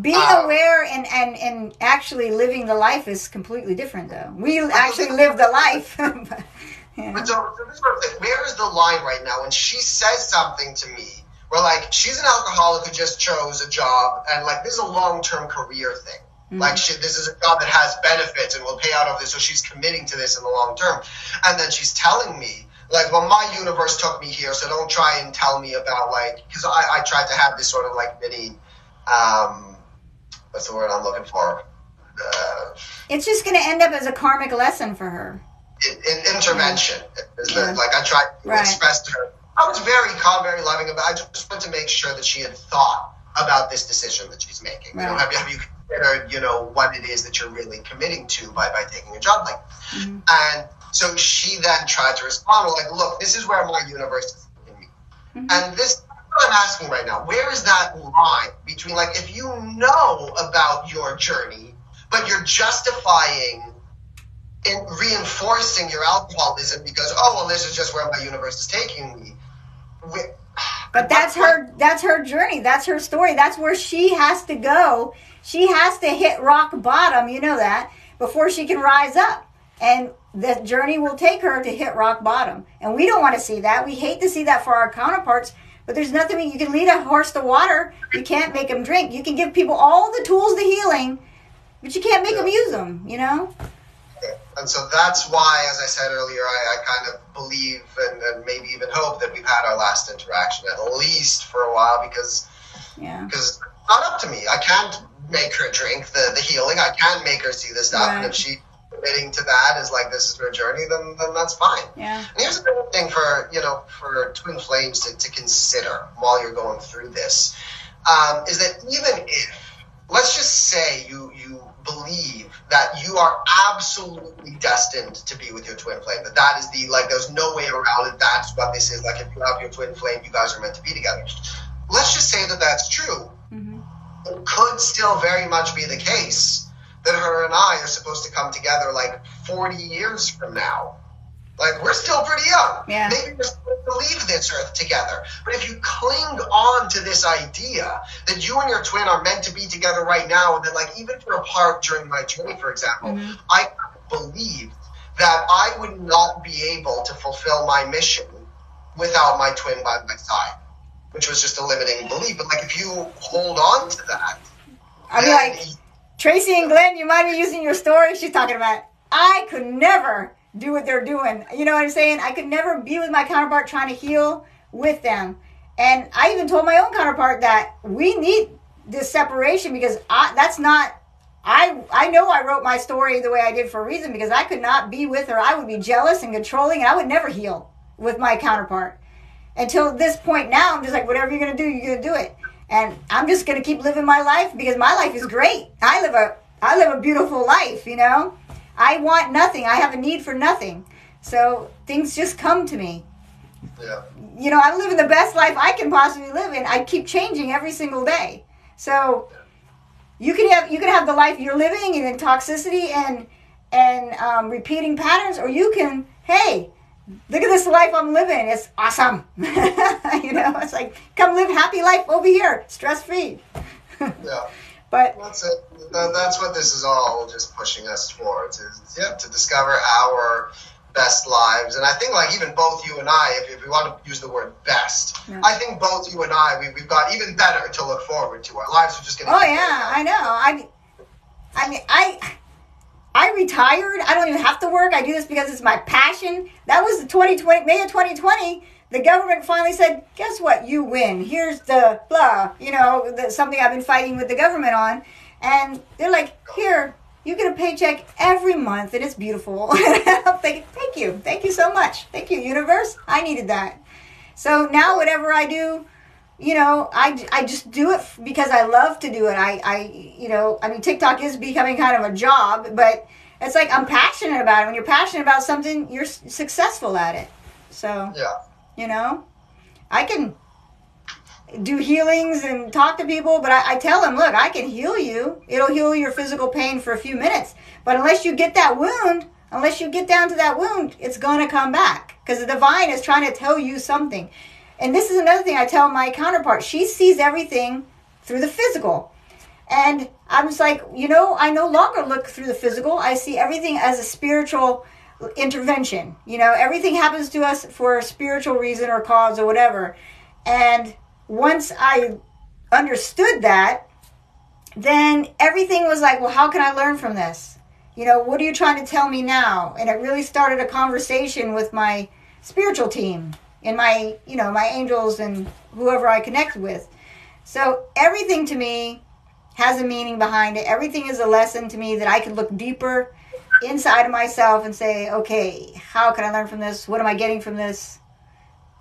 Being um, aware and, and, and actually living the life is completely different, though. We actually live the life. yeah. But so, so where is the line right now? When she says something to me where like she's an alcoholic who just chose a job and like this is a long term career thing. Mm-hmm. Like she, this is a job that has benefits and will pay out of this, so she's committing to this in the long term. And then she's telling me like, well, my universe took me here, so don't try and tell me about like because I, I tried to have this sort of like mini, um, what's the word I'm looking for? Uh, it's just going to end up as a karmic lesson for her. in, in intervention. Yeah. Like I tried to right. express to her. I was very calm, very loving about. I just wanted to make sure that she had thought about this decision that she's making. Right. You know, have, have you considered, you know, what it is that you're really committing to by, by taking a job like mm-hmm. And so she then tried to respond like, look, this is where my universe is taking me. Mm-hmm. And this is what I'm asking right now, where is that line between like if you know about your journey, but you're justifying and reinforcing your alcoholism because oh well this is just where my universe is taking me but that's her that's her journey. That's her story. That's where she has to go. She has to hit rock bottom you know that before she can rise up. And the journey will take her to hit rock bottom. And we don't want to see that. We hate to see that for our counterparts but there's nothing you can lead a horse to water you can't make them drink. You can give people all the tools to healing but you can't make yeah. them use them you know and so that's why, as I said earlier, I, I kind of believe and, and, maybe even hope that we've had our last interaction at least for a while because yeah. because it's not up to me. I can't make her drink the, the healing. I can't make her see the stuff. Right. And if she committing to that is like this is her journey, then then that's fine. Yeah. And here's the thing for you know for twin flames to, to consider while you're going through this um, is that even if let's just say you you believe that you are absolutely destined to be with your twin flame. That that is the like. There's no way around it. That's what this is. Like if you have your twin flame, you guys are meant to be together. Let's just say that that's true. Mm-hmm. It could still very much be the case that her and I are supposed to come together like 40 years from now. Like we're still pretty young. Yeah. Maybe we're supposed to leave this earth together. But if you cling on to this idea that you and your twin are meant to be together right now, and that like even for a part during my journey, for example, mm-hmm. I believe that I would not be able to fulfill my mission without my twin by my side, which was just a limiting belief. But like if you hold on to that, I mean, like Tracy and Glenn, you might be using your story. She's talking about I could never do what they're doing. You know what I'm saying? I could never be with my counterpart trying to heal with them. And I even told my own counterpart that we need this separation because I, that's not I I know I wrote my story the way I did for a reason because I could not be with her. I would be jealous and controlling and I would never heal with my counterpart. Until this point now, I'm just like whatever you're to do, you're to do it. And I'm just to keep living my life because my life is great. I live a I live a beautiful life, you know? I want nothing. I have a need for nothing. So things just come to me. Yeah. You know, I'm living the best life I can possibly live in. I keep changing every single day. So you can have you can have the life you're living in toxicity and and um, repeating patterns, or you can hey, look at this life I'm living. It's awesome. you know, it's like come live happy life over here, stress free. yeah. But that's it. That's what this is all just pushing us towards is yeah to discover our best lives. And I think like even both you and I, if, if we want to use the word best, yeah. I think both you and I we, we've got even better to look forward to. Our lives are just oh, going to. Oh yeah, I know. I I mean I. I retired. I don't even have to work. I do this because it's my passion. That was the 2020, May of 2020 the government finally said, guess what? You win. Here's the blah, you know, the, something I've been fighting with the government on. And they're like, here, you get a paycheck every month and it's beautiful. I'm thinking, thank you. Thank you so much. Thank you, universe. I needed that. So now whatever I do, you know, I, I just do it because I love to do it. I, I, you know, I mean, TikTok is becoming kind of a job, but it's like I'm passionate about it. When you're passionate about something, you're successful at it. So, yeah. You know, I can do healings and talk to people, but I, I, tell them, look, I can heal you. It'll heal your physical pain for a few minutes. But unless you get that wound, unless you get down to that wound, it's going to come back because the divine is trying to tell you something. And this is another thing I tell my counterpart. She sees everything through the physical. And I'm just like, you know, I no longer look through the physical. I see everything as a spiritual intervention. You know, everything happens to us for a spiritual reason or cause or whatever. And once I understood that, then everything was like, well, how can I learn from this? You know, what are you trying to tell me now? And it really started a conversation with my spiritual team and my, you know, my angels and whoever I connect with. So everything to me has a meaning behind it. Everything is a lesson to me that I can look deeper inside of myself and say, okay, how can I learn from this? What am I getting from this?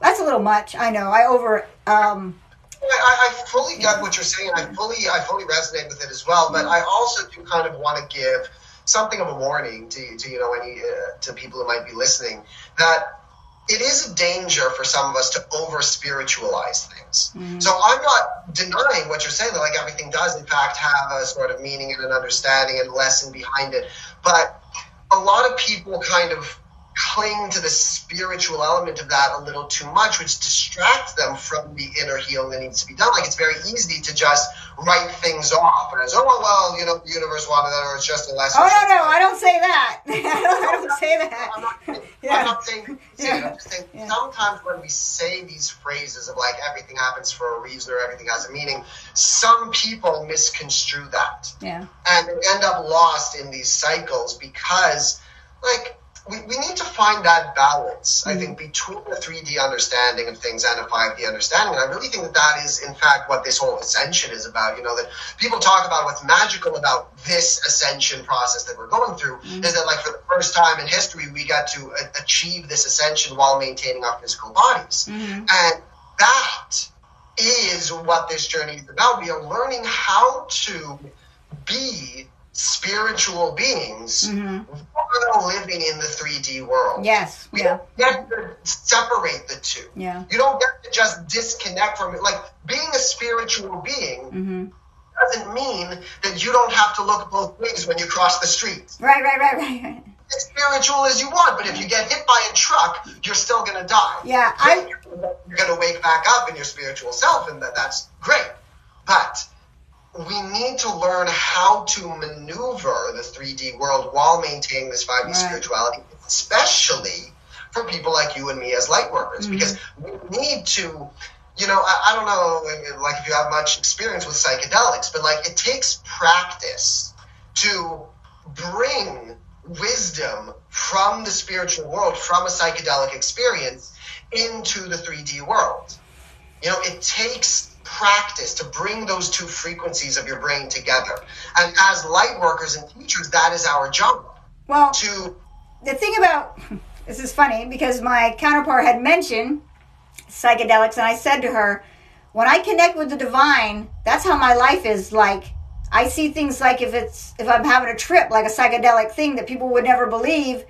That's a little much. I know. I over. Um, I, I fully get what you're saying. I fully, I fully resonate with it as well. But I also do kind of want to give something of a warning to, to you know any uh, to people who might be listening that it is a danger for some of us to over spiritualize things. Mm-hmm. So I'm not denying what you're saying that like everything does in fact have a sort of meaning and an understanding and lesson behind it, but a lot of people kind of cling to the spiritual element of that a little too much, which distracts them from the inner healing that needs to be done. Like it's very easy to just write things off and as, oh, well, you know, the universe wanted that, or it's just a lesson. Oh, no, no, I don't say that. I, don't, I don't say that. I'm not, yeah. I'm not saying, yeah. I'm just saying yeah. sometimes when we say these phrases of like everything happens for a reason or everything has a meaning, some people misconstrue that. Yeah. And end up lost in these cycles because, like, we, we need to find that balance, mm-hmm. I think, between the 3D understanding of things and a 5D understanding. And I really think that that is, in fact, what this whole ascension is about. You know, that people talk about what's magical about this ascension process that we're going through mm-hmm. is that, like, for the first time in history, we got to a- achieve this ascension while maintaining our physical bodies. Mm-hmm. And that is what this journey is about. We are learning how to be spiritual beings mm-hmm. living in the 3D world. Yes. We yeah. don't get to separate the two. Yeah. You don't get to just disconnect from it. Like being a spiritual being mm-hmm. doesn't mean that you don't have to look both ways when you cross the street. Right, right, right, right, right. As spiritual as you want, but if you get hit by a truck, you're still gonna die. Yeah, I. You're gonna wake back up in your spiritual self, and that, that's great. But we need to learn how to maneuver the 3D world while maintaining this 5D right. spirituality, especially for people like you and me as light workers, mm-hmm. because we need to, you know, I, I, don't know, like if you have much experience with psychedelics, but like it takes practice to bring wisdom from the spiritual world, from a psychedelic experience into the 3D world. You know, it takes practice to bring those two frequencies of your brain together. And as light workers and teachers, that is our job. Well, to the thing about this is funny because my counterpart had mentioned psychedelics, and I said to her, when I connect with the divine, that's how my life is like. I see things like if it's if I'm having a trip, like a psychedelic thing that people would never believe,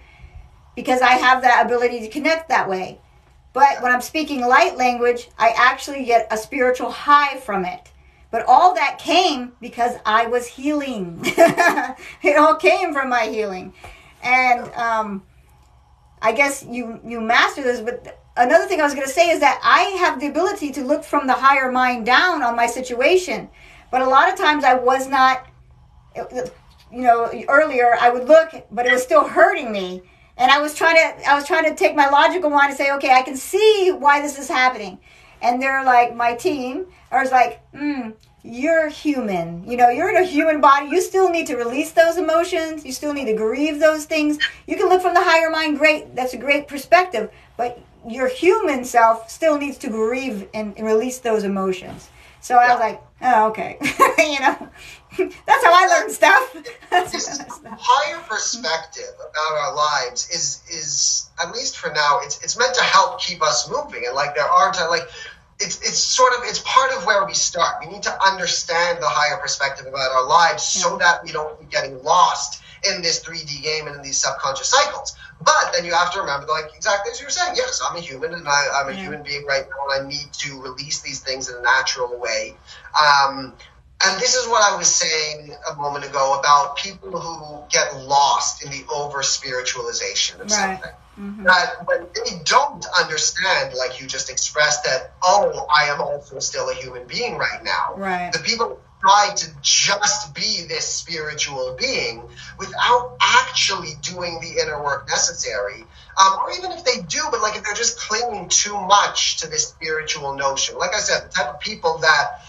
because I have that ability to connect that way. But when I'm speaking light language, I actually get a spiritual high from it. But all that came because I was healing. it all came from my healing. And um, I guess you, you master this. But another thing I was going to say is that I have the ability to look from the higher mind down on my situation. But a lot of times I was not, you know, earlier I would look, but it was still hurting me and I was trying to I was trying to take my logical mind and say, okay, I can see why this is happening. And they're like, my team, I was like, hmm, you're human. You know, you're in a human body. You still need to release those emotions. You still need to grieve those things. You can look from the higher mind, great. That's a great perspective. But your human self still needs to grieve and, and release those emotions. So I was like, oh, okay. you know, that's how I learn stuff. higher perspective about our lives is is at least for now, it's it's meant to help keep us moving. And like there are times like it's it's sort of it's part of where we start. We need to understand the higher perspective about our lives so that we don't be getting lost in this 3D game and in these subconscious cycles. But then you have to remember, like exactly as you were saying, yes, I'm a human and I, am a yeah. human being right now, and I need to release these things in a natural way. Um, and this is what I was saying a moment ago about people who get lost in the over spiritualization of right. something. Mm-hmm. That when they don't understand, like you just expressed, that, oh, I am also still a human being right now. Right. The people try to just be this spiritual being without actually doing the inner work necessary. Um, or even if they do, but like if they're just clinging too much to this spiritual notion. Like I said, the type of people that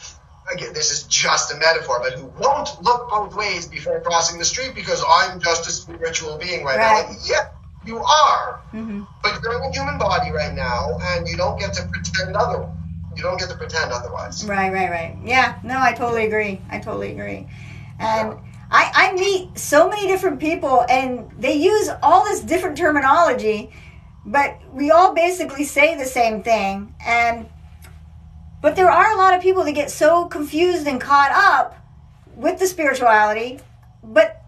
again, this is just a metaphor, but who won't look both ways before crossing the street because I'm just a spiritual being right, right. now. Like, yeah, you are, mm-hmm. but you're in a human body right now, and you don't get to pretend other. You don't get to pretend otherwise. Right, right, right. Yeah, no, I totally agree. I totally agree. And yeah. I, I meet so many different people and they use all this different terminology, but we all basically say the same thing. And but there are a lot of people that get so confused and caught up with the spirituality. But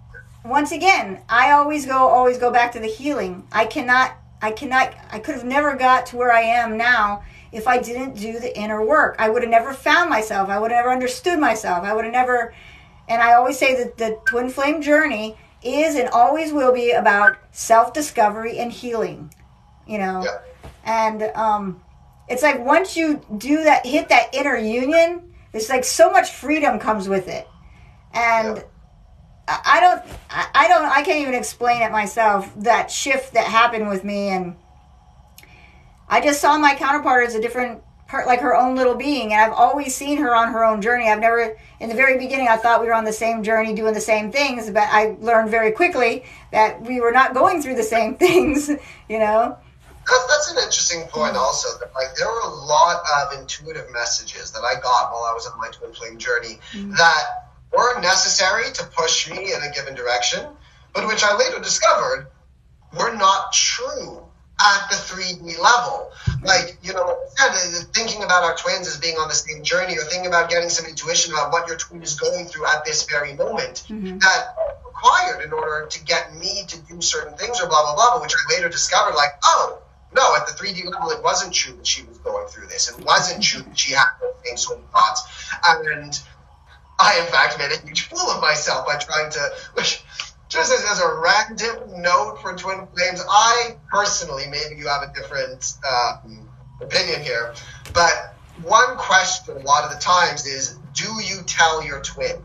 once again, I always go always go back to the healing. I cannot I cannot I could have never got to where I am now if I didn't do the inner work. I would have never found myself. I would have never understood myself. I would have never and I always say that the twin flame journey is and always will be about self discovery and healing. You know, yeah. and um, it's like once you do that, hit that inner union, it's like so much freedom comes with it, and. Yeah. I don't, I don't, I can't even explain it myself. That shift that happened with me, and I just saw my counterpart as a different her like her own little being and i've always seen her on her own journey i've never in the very beginning i thought we were on the same journey doing the same things but i learned very quickly that we were not going through the same things you know that's, that's an interesting point also that like there were a lot of intuitive messages that i got while i was on my twin flame journey mm-hmm. that weren't necessary to push me in a given direction but which i later discovered were not true at the 3D level. Like, you know, thinking about our twins as being on the same journey or thinking about getting some intuition about what your twin is going through at this very moment mm-hmm. that required in order to get me to do certain things or blah, blah, blah, which I later discovered like, oh, no, at the 3D level, it wasn't true that she was going through this. It wasn't true that she had the same sort of thoughts. And I, in fact, made a huge fool of myself by trying to, which just as, as a random note for Twin Flames, I personally, maybe you have a different um, opinion here, but one question a lot of the times is, do you tell your twin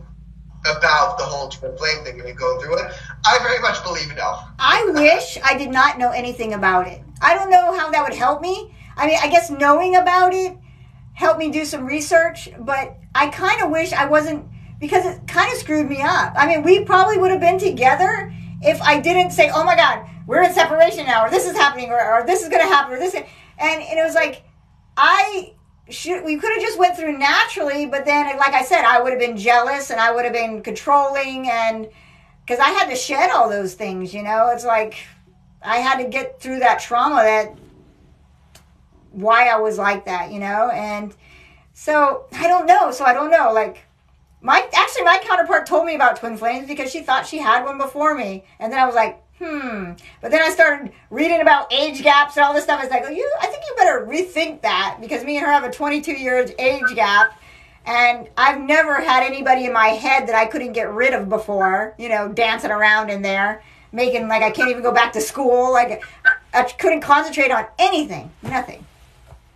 about the whole twin flame thing when you go through it? I very much believe no. I wish I did not know anything about it. I don't know how that would help me. I mean, I guess knowing about it helped me do some research, but I kind of wish I wasn't because it kind of screwed me up. I mean, we probably would have been together if I didn't say, "Oh my God, we're in separation now," or "This is happening," or, or "This is going to happen," or "This," and, and it was like I should. We could have just went through naturally, but then, like I said, I would have been jealous and I would have been controlling, and because I had to shed all those things. You know, it's like I had to get through that trauma that why I was like that. You know, and so I don't know. So I don't know, like my actually my counterpart told me about twin flames because she thought she had one before me, and then I was like, hmm. But then I started reading about age gaps and all this stuff. I was like, oh, you, I think you better rethink that because me and her have a 22 year age gap. And I've never had anybody in my head that I couldn't get rid of before, you know, dancing around in there, making like I can't even go back to school. Like I couldn't concentrate on anything, nothing.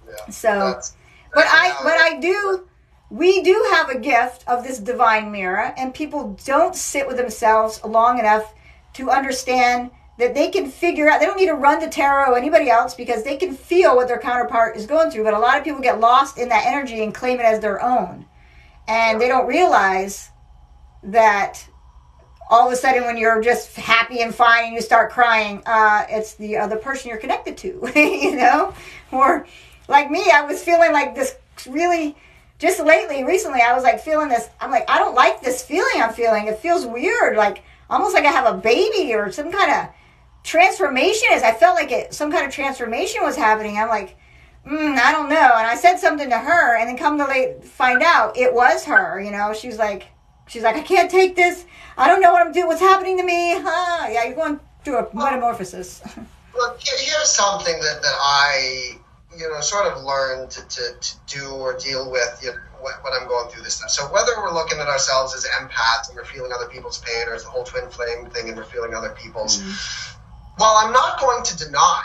Yeah, so, that's, but I, but I do we do have a gift of this divine mirror, and people don't sit with themselves long enough to understand that they can figure out, they don't need to run to tarot or anybody else because they can feel what their counterpart is going through. But a lot of people get lost in that energy and claim it as their own. And they don't realize that all of a sudden when you're just happy and fine and you start crying, uh, it's the other person you're connected to, you know? Or like me, I was feeling like this really just lately, recently, I was like feeling this. I'm like, I don't like this feeling I'm feeling. It feels weird, like almost like I have a baby or some kind of transformation. Is I felt like it, some kind of transformation was happening. I'm like, mm, I don't know. And I said something to her, and then come to late, find out it was her. You know, she's like, she's like, I can't take this. I don't know what I'm doing. What's happening to me? Huh? Yeah, you're going through a metamorphosis. Well, here's something that, that I you know, sort of learned to, to, to do or deal with you know, when, when I'm going through this stuff. So whether we're looking at ourselves as empaths and we're feeling other people's pain, or as the whole twin flame thing and we're feeling other people's, mm-hmm. While I'm not going to deny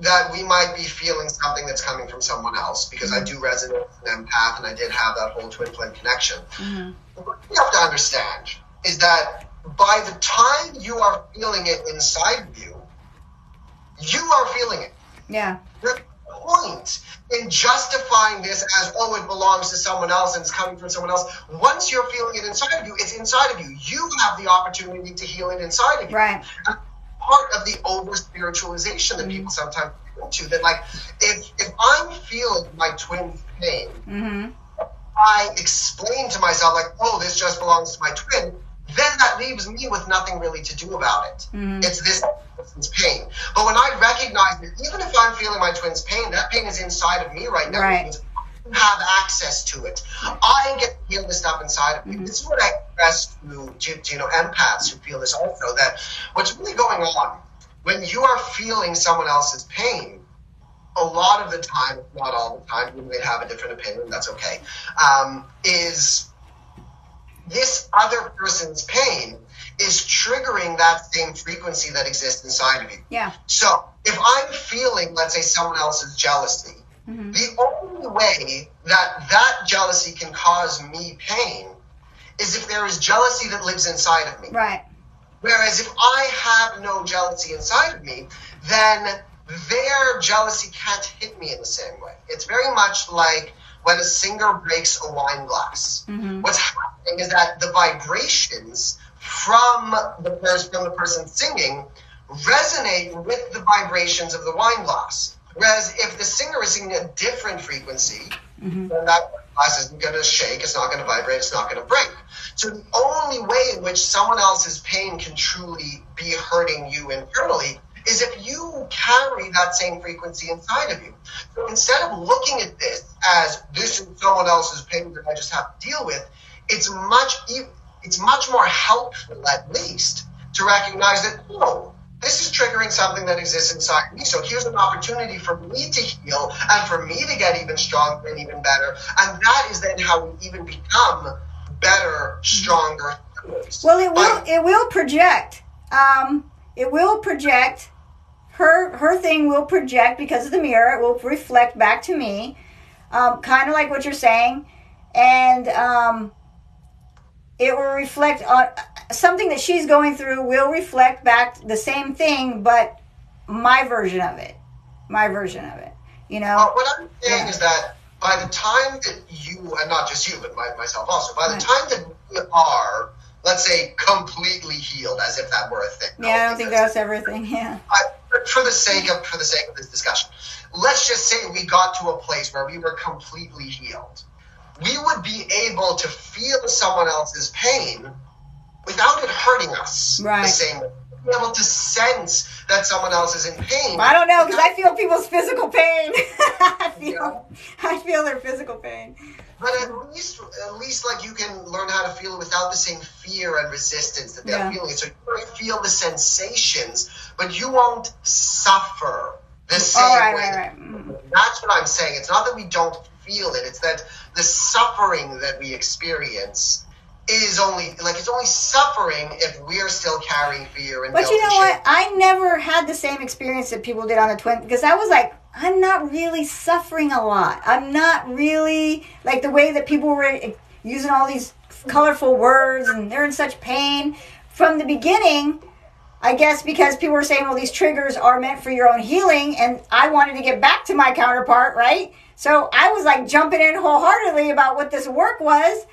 that we might be feeling something that's coming from someone else, because mm-hmm. I do resonate with an empath and I did have that whole twin flame connection. Mm-hmm. What you have to understand is that by the time you are feeling it inside of you, you are feeling it. Yeah. You're point in justifying this as, oh, it belongs to someone else and it's coming from someone else. Once you're feeling it inside of you, it's inside of you. You have the opportunity to heal it inside of you. Right. And part of the over spiritualization that people sometimes go to that, like, if, if I'm feeling my twin's pain, mm-hmm. I explain to myself, like, oh, this just belongs to my twin, then that leaves me with nothing really to do about it. Mm-hmm. It's this person's pain. But when I recognize that even if I'm feeling my twin's pain, that pain is inside of me right now. Right. Have access to it. I get to heal this stuff inside of me. Mm-hmm. This is what I express to, to, to, you know empaths who feel this also that what's really going on when you are feeling someone else's pain, a lot of the time, not all the time, you may have a different opinion, that's okay, um, is this other person's pain is triggering that same frequency that exists inside of you. Yeah. So if I'm feeling, let's say, someone else's jealousy, mm-hmm. the only way that that jealousy can cause me pain is if there is jealousy that lives inside of me. Right. Whereas if I have no jealousy inside of me, then their jealousy can't hit me in the same way. It's very much like when a singer breaks a wine glass. Mm-hmm. What's happening is that the vibrations from the person from the person singing resonate with the vibrations of the wine glass. Whereas if the singer is singing a different frequency, mm-hmm. then that glass isn't going to shake, it's not going to vibrate, it's not going to break. So the only way in which someone else's pain can truly be hurting you internally is if you carry that same frequency inside of you. So instead of looking at this as this is someone else's pain that I just have to deal with, it's much it's much more helpful at least to recognize that oh, this is triggering something that exists inside me. So here's an opportunity for me to heal and for me to get even stronger and even better. And that is then how we even become better, stronger. Well, it will. But, it will project. Um, it will project. Her her thing will project because of the mirror. It will reflect back to me, um, kind of like what you're saying, and um, it will reflect on something that she's going through. Will reflect back the same thing, but my version of it. My version of it. You know. What I'm saying yeah. is that by the time that you, and not just you, but my, myself also, by the time that we are, let's say, completely healed, as if that were a thing. Yeah, I don't think that's, that's everything. Yeah. I, for the sake of for the sake of this discussion, let's just say we got to a place where we were completely healed. We would be able to feel someone else's pain without it hurting us right. the same way be able to sense that someone else is in pain. I don't know because I feel people's physical pain. I feel, yeah. I feel their physical pain. But at least, at least, like you can learn how to feel it without the same fear and resistance that they're yeah. feeling. So you feel the sensations, but you won't suffer the same oh, right, way. Right, right. Mm-hmm. That's what I'm saying. It's not that we don't feel it; it's that the suffering that we experience is only like it's only suffering if we're still carrying fear and. But you know what? I never had the same experience that people did on the twin because I was like, I'm not really suffering a lot. I'm not really like the way that people were using all these colorful words and they're in such pain from the beginning. I guess because people were saying, well, these triggers are meant for your own healing, and I wanted to get back to my counterpart, right? So I was like jumping in wholeheartedly about what this work was,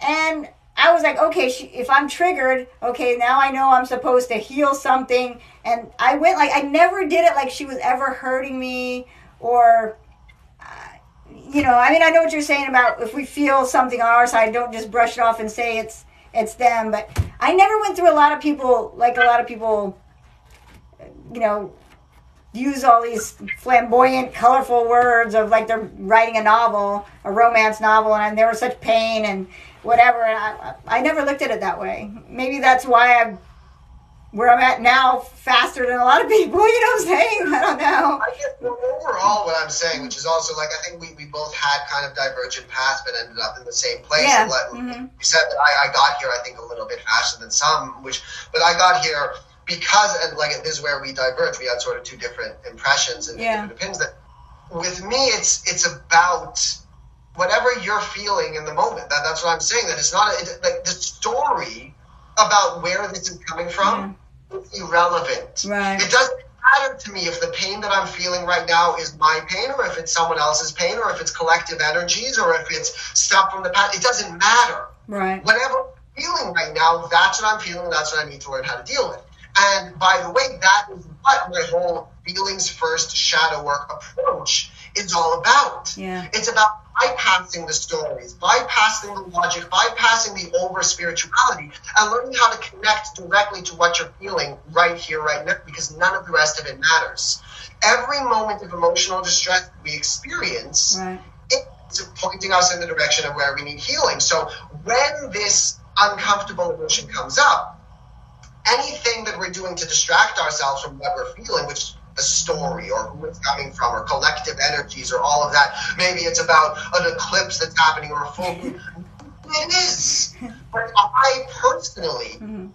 and I was like, okay, she, if I'm triggered, okay, now I know I'm supposed to heal something. And I went like, I never did it like she was ever hurting me or, uh, you know, I mean, I know what you're saying about if we feel something on our side, don't just brush it off and say it's, it's them. But I never went through a lot of people, like a lot of people, you know, use all these flamboyant, colorful words of like they're writing a novel, a romance novel, and there was such pain and whatever. And I, I never looked at it that way. Maybe that's why I'm where I'm at now faster than a lot of people. You know what I'm saying? I don't know. I guess overall, what I'm saying, which is also like I think we, we both had kind of divergent paths, but ended up in the same place. Yeah. mm-hmm. You said that I, I got here, I think, a little bit faster than some, which, but I got here because, and like this is where we diverge. We had sort of two different impressions and yeah. different opinions. That with me, it's it's about whatever you're feeling in the moment. That, that's what I'm saying. That it's not a, it, like the story about where this is coming from yeah. is irrelevant. Right. It doesn't matter to me if the pain that I'm feeling right now is my pain, or if it's someone else's pain, or if it's collective energies, or if it's stuff from the past. It doesn't matter. Right. Whatever I'm feeling right now, that's what I'm feeling. That's what I need to learn how to deal with. And by the way, that is what my whole feelings first shadow work approach is all about. Yeah. It's about bypassing the stories, bypassing the logic, bypassing the over spirituality, and learning how to connect directly to what you're feeling right here, right now, because none of the rest of it matters. Every moment of emotional distress we experience right. is pointing us in the direction of where we need healing. So when this uncomfortable emotion comes up, anything that we're doing to distract ourselves from what we're feeling, which the story or who it's coming from or collective energies or all of that. Maybe it's about an eclipse that's happening or a full moon. It is. But I personally mm-hmm.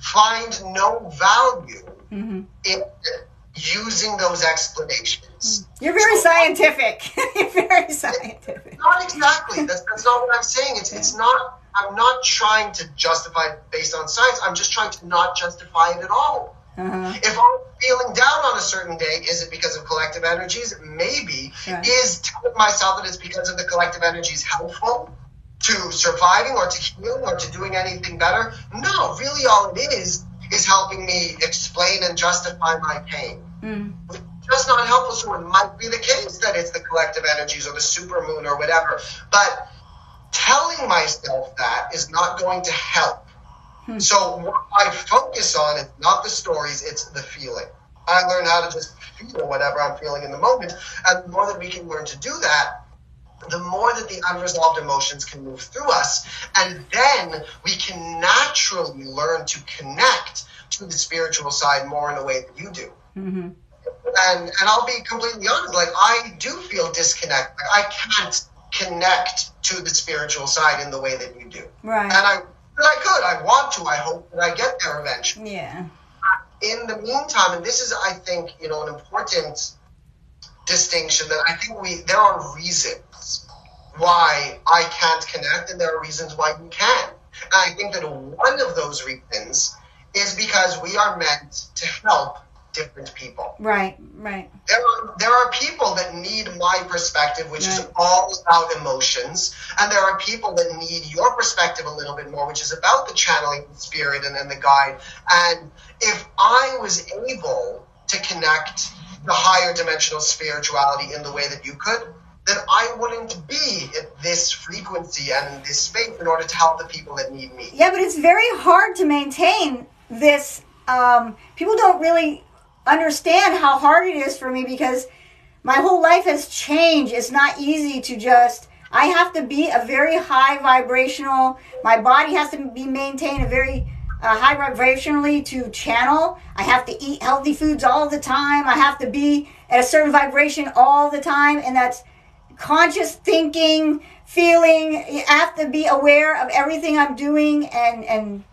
find no value mm-hmm. in using those explanations. Mm-hmm. You're very so scientific. You're very scientific. Not exactly. That's, that's not what I'm saying. It's yeah. it's not. I'm not trying to justify it based on science. I'm just trying to not justify it at all. Uh-huh. If I'm feeling down on a certain day, is it because of collective energies? Maybe. Yeah. Is telling myself that it's because of the collective energies helpful to surviving or to healing or to doing anything better? No, really all it is is helping me explain and justify my pain. Mm. Just not helpful, so it might be the case that it's the collective energies or the supermoon or whatever. But telling myself that is not going to help Hmm. So what I focus on is not the stories, it's the feeling. I learn how to just feel whatever I'm feeling in the moment. And the more that we can learn to do that, the more that the unresolved emotions can move through us. And then we can naturally learn to connect to the spiritual side more in the way that you do. Mm-hmm. And, and I'll be completely honest, like I do feel disconnected. Like I can't connect to the spiritual side in the way that you do. Right. And I but I could. I want to. I hope that I get there eventually. Yeah. In the meantime, and this is, I think, you know, an important distinction that I think we there are reasons why I can't connect, and there are reasons why you can. And I think that one of those reasons is because we are meant to help different people. Right, right. There are there are people that need my perspective, which right. is all about emotions, and there are people that need your perspective a little bit more, which is about the channeling spirit and, and the guide. And if I was able to connect the higher dimensional spirituality in the way that you could, then I wouldn't be at this frequency and this space in order to help the people that need me. Yeah, but it's very hard to maintain this. Um, people don't really understand how hard it is for me because my whole life has changed. It's not easy to just, I have to be a very high vibrational, my body has to be maintained a very uh, high vibrationally to channel. I have to eat healthy foods all the time. I have to be at a certain vibration all the time. And that's conscious thinking, feeling. You have to be aware of everything I'm doing and, and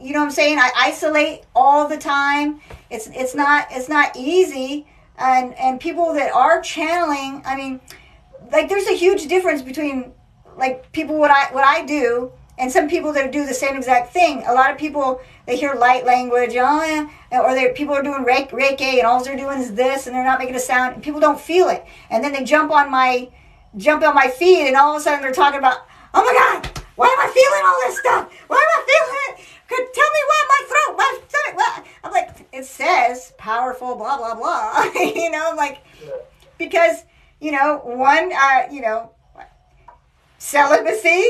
you know what I'm saying? I isolate all the time. It's it's not it's not easy. And and people that are channeling, I mean, like there's a huge difference between like people what I what I do and some people that do the same exact thing. A lot of people they hear light language, oh yeah, or they people are doing reiki, and all they're doing is this, and they're not making a sound. And people don't feel it, and then they jump on my jump on my feed, and all of a sudden they're talking about, oh my god, why am I feeling all this stuff? Why am I feeling it? Could tell me why my throat, my stomach. I'm like, it says powerful, blah blah blah. you know, like because you know one, uh, you know, celibacy.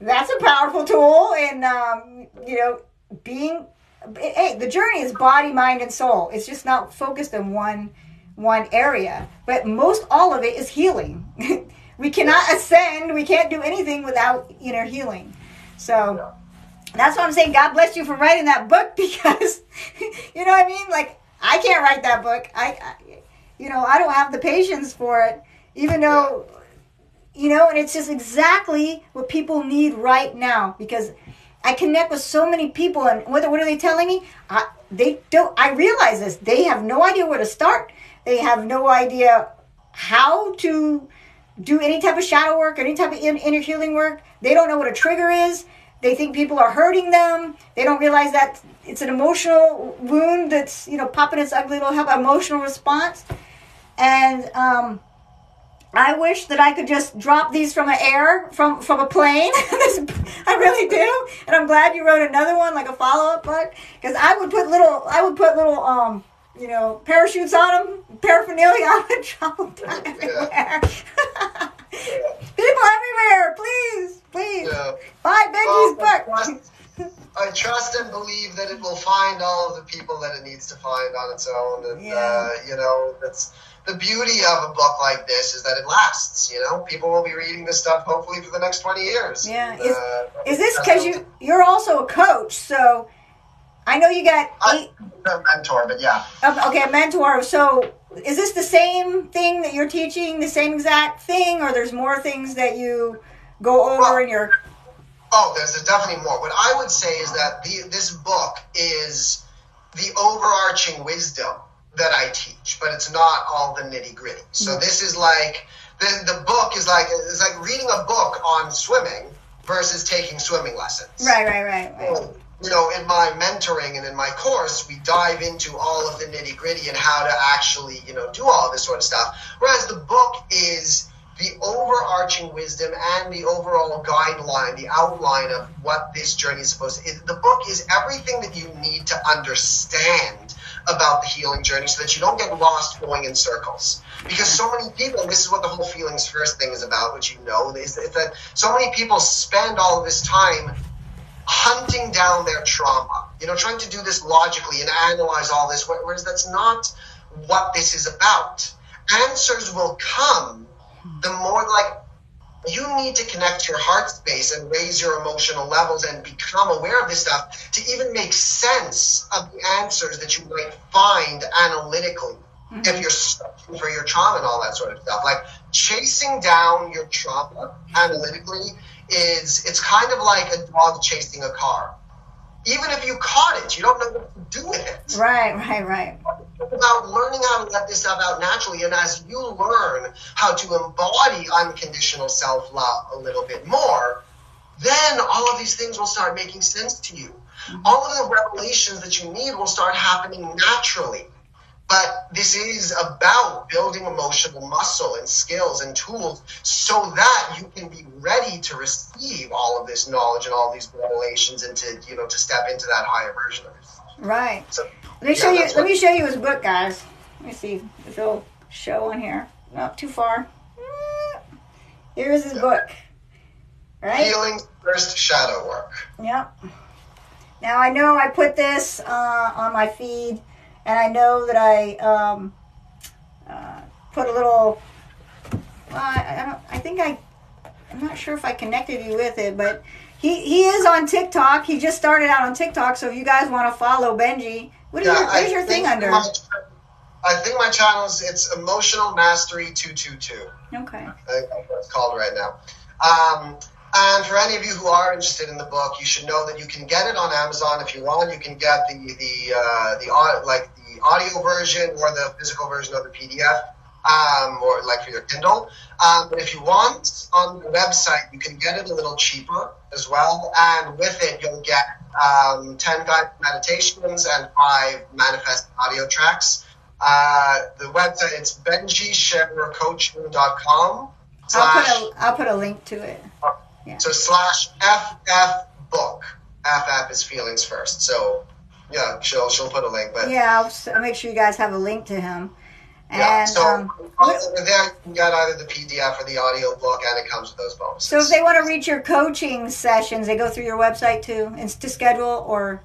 That's a powerful tool, and um, you know, being. Hey, the journey is body, mind, and soul. It's just not focused in one one area, but most all of it is healing. we cannot ascend. We can't do anything without inner healing. So that's what I'm saying. God bless you for writing that book because, you know what I mean? Like, I can't write that book. I, I, you know, I don't have the patience for it, even though, you know, and it's just exactly what people need right now because I connect with so many people, and what, what are they telling me? I, they don't. I realize this. They have no idea where to start. They have no idea how to do any type of shadow work, any type of inner healing work. They don't know what a trigger is. They think people are hurting them. They don't realize that it's an emotional wound that's, you know, popping its ugly little head, emotional response. And um, I wish that I could just drop these from an air, from, from a plane. I really do. And I'm glad you wrote another one, like a follow-up book. Because I would put little, I would put little, um, you know, parachutes on them, paraphernalia on them, everywhere. Yeah. People everywhere, please, please. Yeah. Buy Benjy's oh, book. I trust and believe that it will find all of the people that it needs to find on its own. And, yeah. uh, you know, that's the beauty of a book like this is that it lasts. You know, people will be reading this stuff hopefully for the next 20 years. Yeah. And, is, uh, is this because you, you're also a coach, so I know you got eight. A mentor, but yeah. Okay, a mentor. So is this the same thing that you're teaching? The same exact thing, or there's more things that you go over Well- in your? Oh, there's definitely more. What I would say is that the, this book is the overarching wisdom that I teach, but it's not all the nitty gritty. So mm-hmm. this is like the the book is like it's like reading a book on swimming versus taking swimming lessons. Right, right, right, right. You know, in my mentoring and in my course, we dive into all of the nitty gritty and how to actually, you know, do all this sort of stuff. Whereas the book is the overarching wisdom and the overall guideline, the outline of what this journey is supposed to. It, the book is everything that you need to understand about the healing journey so that you don't get lost going in circles. Because so many people, and this is what the whole feelings first thing is about, which you know, is that so many people spend all of this time hunting down their trauma, you know, trying to do this logically and analyze all this, whereas that's not what this is about. Answers will come the more like you need to connect your heart space and raise your emotional levels and become aware of this stuff to even make sense of the answers that you might find analytically if mm-hmm. you're searching for your trauma and all that sort of stuff. Like chasing down your trauma analytically is it's kind of like a dog chasing a car. Even if you caught it, you don't know what to do with it Right, right, right. it's about learning how to let this stuff out naturally. And as you learn how to embody unconditional self love a little bit more, then all of these things will start making sense to you. Mm-hmm. All of the revelations that you need will start happening naturally. But this is about building emotional muscle and skills and tools so that you can be ready to receive all of this knowledge and all these revelations and to, you know, to step into that higher version of yourself. Right. So, Let me yeah, show you. Let what- me show you his book, guys. Let me see if it'll show on here. Not too far. Here's his book. Right. Feelings First Shadow Work. Yep. Now I know I put this uh, on my feed, and I know that I um, uh, put a little. Well, I, I don't. I think I. I'm not sure if I connected you with it, but he he is on TikTok. He just started out on TikTok, so if you guys want to follow Benjy, what is your what is your thing under? My, I think my channel is it's Emotional Mastery two two two. Okay. I think that's what it's called right now. Um, and for any of you who are interested in the book, you should know that you can get it on Amazon if you want. You can get the the uh, the au- like the audio version or the physical version of the PDF, um, or like for your Kindle. Um, but if you want on the website, you can get it a little cheaper as well. And with it, you'll get um, ten guided meditations and five manifest audio tracks. Uh, the website it's benjysherercoaching.com I'll put a I'll put a link to it. so slash ff book. ff is feelings first. So yeah, she'll she'll put a link, but yeah. Yeah, I'll, I'll make sure you guys have a link to him. And so um, you get either the PDF or the audio book, and it comes with those bonuses. So if they want to reach your coaching sessions, they go through your website too, and to schedule or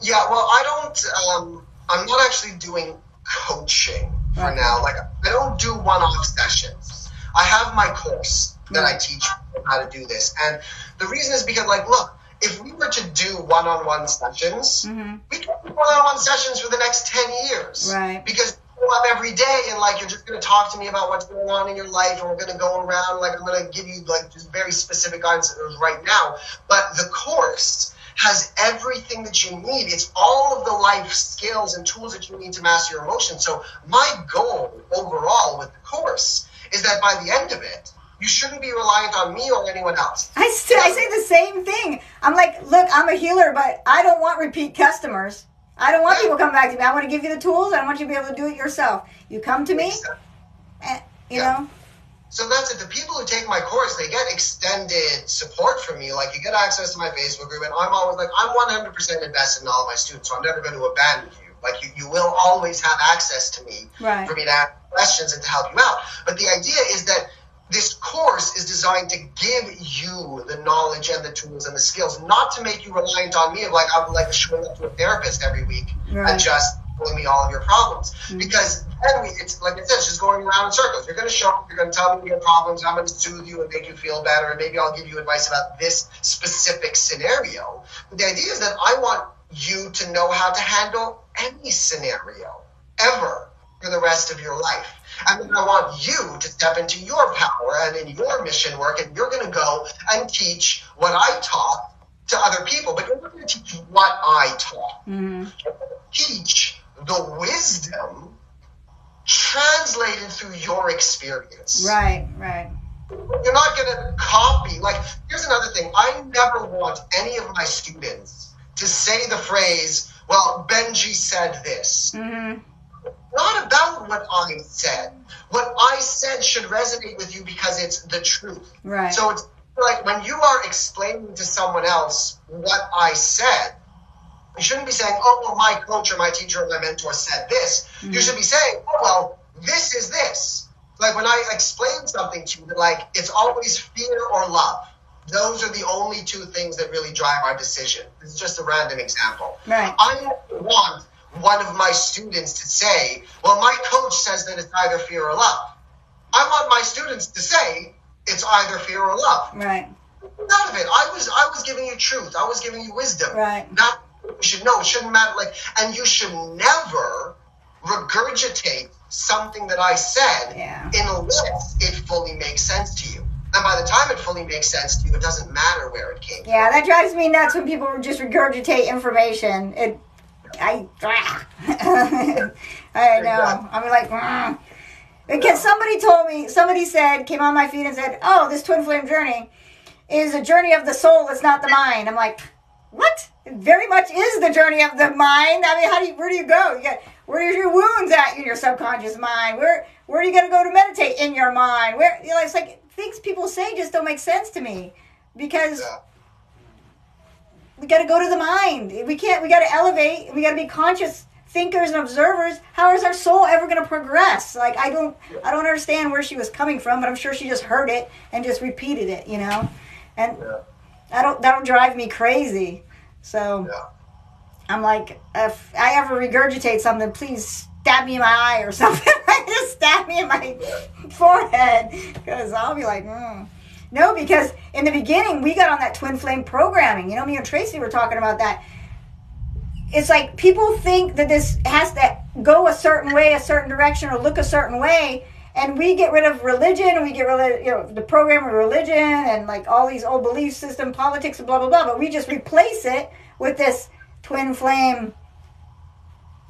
Yeah, well, I don't. Um, I'm not actually doing coaching for Right. now. Like, I don't do one-off sessions. I have my course that I teach how to do this, and the reason is because, like, look, if we were to do one-on-one sessions, Mhm. we could do one-on-one sessions for the next ten years, Right. Because you up every day and like you're just going to talk to me about what's going on in your life, and we're going to go around. Like, I'm going to give you like just very specific answers right now, but the course has everything that you need. It's all of the life skills and tools that you need to master your emotions. So my goal overall with the course is that by the end of it, you shouldn't be reliant on me or anyone else. I I say the same thing. I'm like, look, I'm a healer, but I don't want repeat customers. I don't want people coming back to me. I want to give you the tools. I want you to be able to do it yourself. You come to me, and, eh, you Yeah. know. So that's it. The people who take my course, they get extended support from me. Like you get access to my Facebook group, and I'm always like, I'm 100% invested in all of my students, so I'm never going to abandon you. Like you, you will always have access to me Right. for me to ask questions and to help you out. But the idea is that this course is designed to give you the knowledge and the tools and the skills, not to make you reliant on me of like I'm like showing up to a therapist every week right. and just telling me all of your problems. Mm-hmm. Because then we, it's like I said, it's just going around in circles. You're going to show up, you're going to tell me your problems, I'm going to soothe you and make you feel better, and maybe I'll give you advice about this specific scenario. But the idea is that I want you to know how to handle any scenario ever for the rest of your life. And then I want you to step into your power and in your mission work, and you're going to go and teach what I taught to other people, but you're not going to teach what I taught. Mm-hmm. Teach the wisdom translated through your experience. Right, right. You're not going to copy. Like, here's another thing I never want any of my students to say the phrase, well, Benjy said this. Mm-hmm. Not about what I said. What I said should resonate with you because it's the truth. Right. So it's like when you are explaining to someone else what I said, you shouldn't be saying, oh, well, my coach or my teacher or my mentor said this. Mm-hmm. You should be saying, oh, well, this is this. Like when I explain something to you, like it's always fear or love. Those are the only two things that really drive our decision. Is just a random example. Right. I want one of my students to say, well, my coach says that it's either fear or love. I want my students to say it's either fear or love. Right. None of it. I was I was giving you truth. I was giving you wisdom. Right. Not you should know. It shouldn't matter. Like, and you should never regurgitate something that I said yeah. unless it fully makes sense to you. And by the time it fully makes sense to you, it doesn't matter where it came yeah, from. that drives me nuts when people just regurgitate information. It, I, I know. I'm like, mm. because somebody told me, somebody said, came on my feed and said, "Oh, this twin flame journey is a journey of the soul. It's not the mind." I'm like, what? It very much is the journey of the mind. I mean, how do you, where do you go? You get, where are your wounds at in your subconscious mind? Where, where are you going to go to meditate in your mind? Where, you know, it's like things people say just don't make sense to me because yeah. We got to go to the mind. We can't, we got to elevate. We got to be conscious thinkers and observers. How is our soul ever going to progress? Like, I don't, I don't understand where she was coming from, but I'm sure she just heard it and just repeated it, you know? And, yeah I don't that'll drive me crazy. So yeah. I'm like, if I ever regurgitate something, please stab me in my eye or something. just stab me in my forehead because I'll be like, mm. No, because in the beginning we got on that twin flame programming. You know, me and Tracy were talking about that. It's like people think that this has to go a certain way, a certain direction, or look a certain way, and we get rid of religion and we get rid of you know the program of religion and like all these old belief system politics and blah blah blah but we just replace it with this twin flame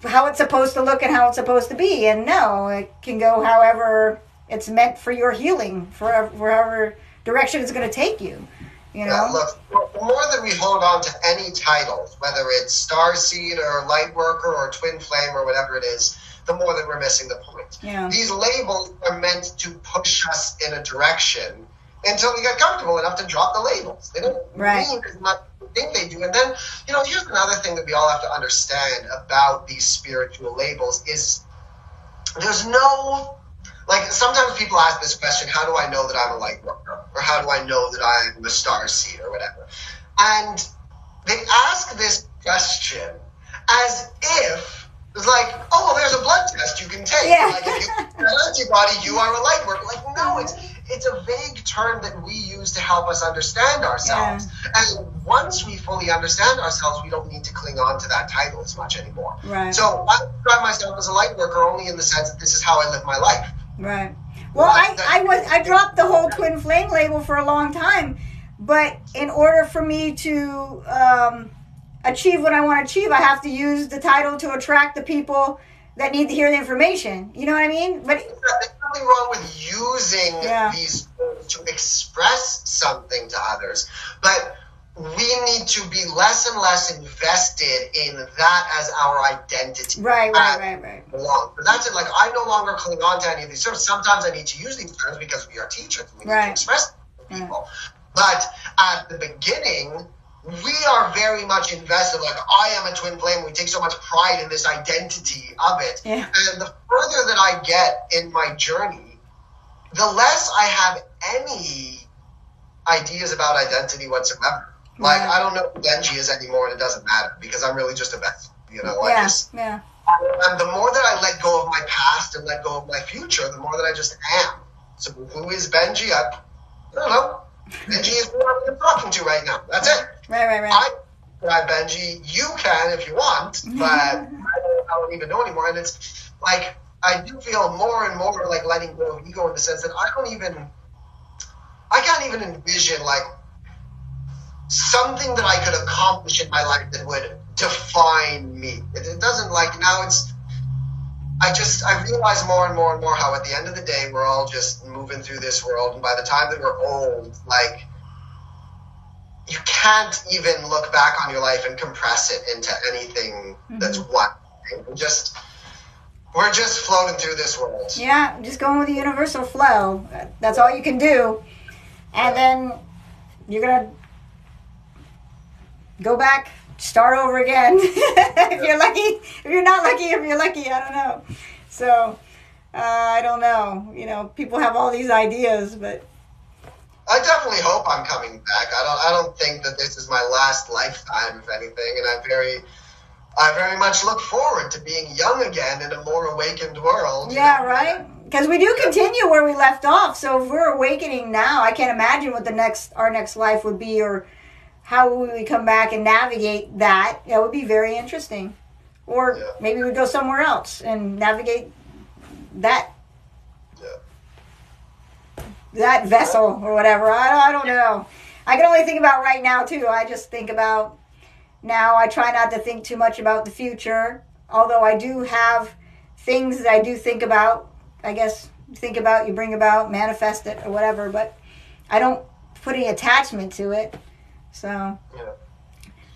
how it's supposed to look and how it's supposed to be and no it can go however it's meant for your healing for wherever direction it's going to take you you know yeah, look the more that we hold on to any titles whether it's star seed or light worker or twin flame or whatever it is the more that we're missing the point. Yeah. These labels are meant to push us in a direction until we get comfortable enough to drop the labels. They don't right. mean as much thing they do. And then, you know, here's another thing that we all have to understand about these spiritual labels is there's no like sometimes people ask this question, how do I know that I'm a light worker? Or how do I know that I'm a star seed or whatever? And they ask this question as if it's like, oh, well, there's a blood test you can take. Yeah. Like, if you have an antibody, you are a light worker. Like, no, it's it's a vague term that we use to help us understand ourselves. Yeah. And once we fully understand ourselves, we don't need to cling on to that title as much anymore. Right. So I describe myself as a light worker only in the sense that this is how I live my life. Right. Well, I, I was I dropped the whole twin flame label for a long time, but in order for me to um, achieve what I want to achieve, I have to use the title to attract the people that need to hear the information. You know what I mean? But there's nothing wrong with using yeah. these to express something to others, but we need to be less and less invested in that as our identity. Right, right, right, right. Belong. But that's it. Like I no longer cling on to any of these terms. Sometimes I need to use these terms because we are teachers. We right. need to express to people. But at the beginning, we are very much invested. Like I am a twin flame. We take so much pride in this identity of it. Yeah. And the further that I get in my journey, the less I have any ideas about identity whatsoever. Like I don't know who Benjy is anymore, and it doesn't matter because I'm really just a vessel. You know, yeah, I just yeah. And the more that I let go of my past and let go of my future, the more that I just am. So who is Benjy? I, I don't know. Benjy is who I'm talking to right now. That's it. Right, right, right. I, I Benjy. You can if you want, but I, don't, I don't even know anymore. And it's like I do feel more and more like letting go of ego in the sense that I don't even, I can't even envision like something that I could accomplish in my life that would define me. It, it doesn't like now it's. I just I realize more and more and more how at the end of the day we're all just moving through this world, and by the time that we're old, like you can't even look back on your life and compress it into anything mm-hmm. that's one. Just we're just floating through this world. Yeah, just going with the universal flow. That's all you can do, and then you're gonna go back, start over again. if you're lucky, if you're not lucky, if you're lucky, I don't know. So uh, I don't know. You know, people have all these ideas, but I definitely hope I'm coming back. I don't. I don't think that this is my last lifetime, if anything, and I very. I very much look forward to being young again in a more awakened world. Yeah, know? right. Because we do continue where we left off. So if we're awakening now, I can't imagine what the next our next life would be, or how would we come back and navigate that? That would be very interesting. Or yeah. maybe we go somewhere else and navigate that yeah. that vessel or whatever. I, I don't know. I can only think about right now too. I just think about now. I try not to think too much about the future, although I do have things that I do think about. I guess think about, you bring about, manifest it or whatever. But I don't put any attachment to it. So. Yeah.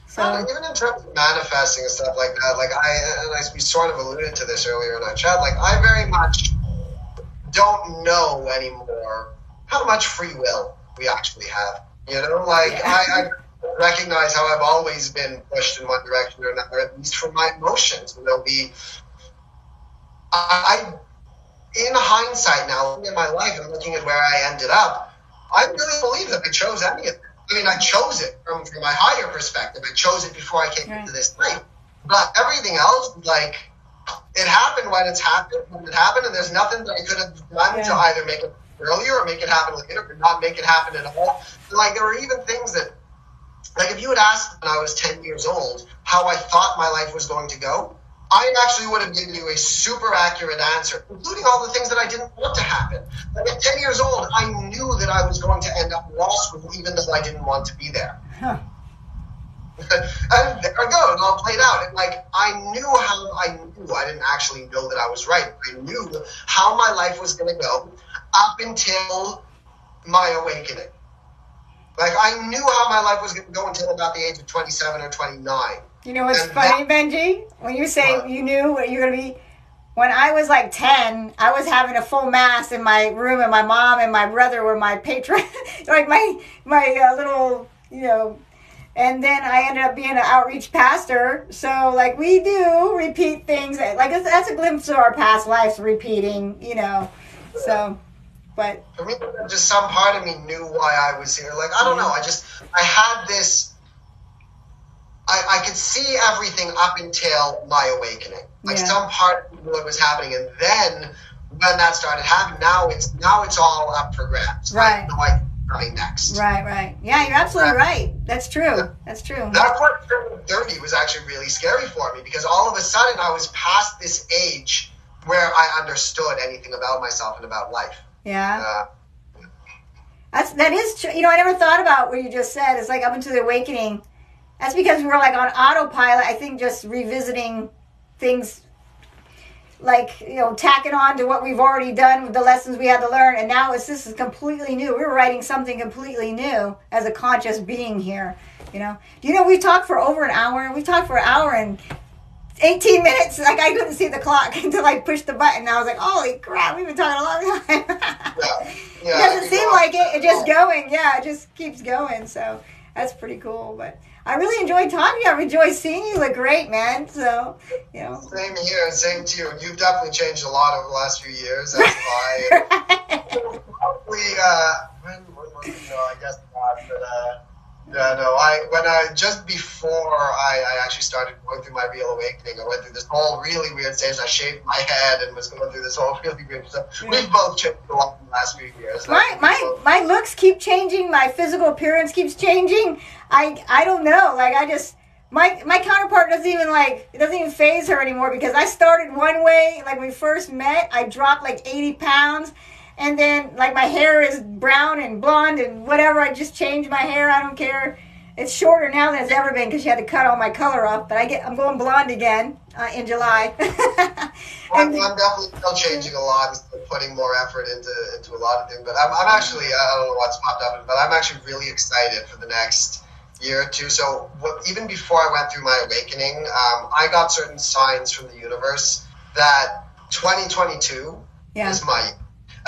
So, even in terms of manifesting and stuff like that, like I and I, we sort of alluded to this earlier in our chat. Like I very much don't know anymore how much free will we actually have. You know, like yeah. I, I recognize how I've always been pushed in one direction or another, at least from my emotions. And there'll be, I, in hindsight now, looking at my life and looking at where I ended up, I really believe that I chose any of it. I mean, I chose it from, from my higher perspective. I chose it before I came right. into this life. But everything else, like, it happened when it's happened, when it happened, and there's nothing that I could have done yeah. to either make it earlier or make it happen later or not make it happen at all. Like, there were even things that, like, if you had asked when I was 10 years old how I thought my life was going to go, I actually would have given you a super accurate answer, including all the things that I didn't want to happen. Like at 10 years old, I knew that I was going to end up in law school, even though I didn't want to be there. Huh. and there I go, it all played out. And like, I knew how, I knew, I didn't actually know that I was right. I knew how my life was going to go up until my awakening. Like, I knew how my life was going to go until about the age of 27 or 29 you know what's and funny, that, Benjy? When you say you knew what you're gonna be. When I was like ten, I was having a full mass in my room, and my mom and my brother were my patron, like my my uh, little, you know. And then I ended up being an outreach pastor. So like we do repeat things. Like that's a glimpse of our past lives repeating, you know. So but for me just some part of me knew why i was here like i don't know i just i had this I, I could see everything up until my awakening. Like yeah. some part of what was happening, and then when that started happening, now it's now it's all up for grabs. Right. Like coming next. Right, right. Yeah, you're absolutely right. That's true. That's true. That part thirty was actually really scary for me because all of a sudden I was past this age where I understood anything about myself and about life. Yeah. Uh, that's that is true. You know, I never thought about what you just said. It's like up until the awakening that's because we're like on autopilot. I think just revisiting things like you know tacking on to what we've already done with the lessons we had to learn and now it's this is completely new. We're writing something completely new as a conscious being here you know? You know we talked for over an hour. We talked for an hour and 18 minutes. Like i couldn't see the clock until i pushed the button. I was like holy crap we've been talking a long time. Yeah. Yeah, it doesn't seem like it. It's just going. Yeah it just keeps going. So that's pretty cool but I really enjoyed talking to you. I enjoyed seeing you. Look great, man. So, you know. Same here, same to you. You've definitely changed a lot over the last few years. That's why. probably, uh, when, when it? No, I guess uh, uh, just before I, I, actually started going through my real awakening, I went through this whole really weird stage. I shaved my head and was going through this whole really weird stuff. Yeah. We've both changed a lot in the last few years. My my, my looks keep changing. My physical appearance keeps changing. I I don't know. Like I just my my counterpart doesn't even like it doesn't even phase her anymore because I started one way like when we first met I dropped like 80 pounds and then like my hair is brown and blonde and whatever I just changed my hair I don't care it's shorter now than it's ever been because she had to cut all my color off but I get I'm going blonde again uh, in July I'm, I'm, definitely still changing a lot and putting more effort into into a lot of things but I'm, I'm actually I don't know what's popped up but I'm actually really excited for the next year or two. So what, even before I went through my awakening, um, I got certain signs from the universe that 2022 yeah. is my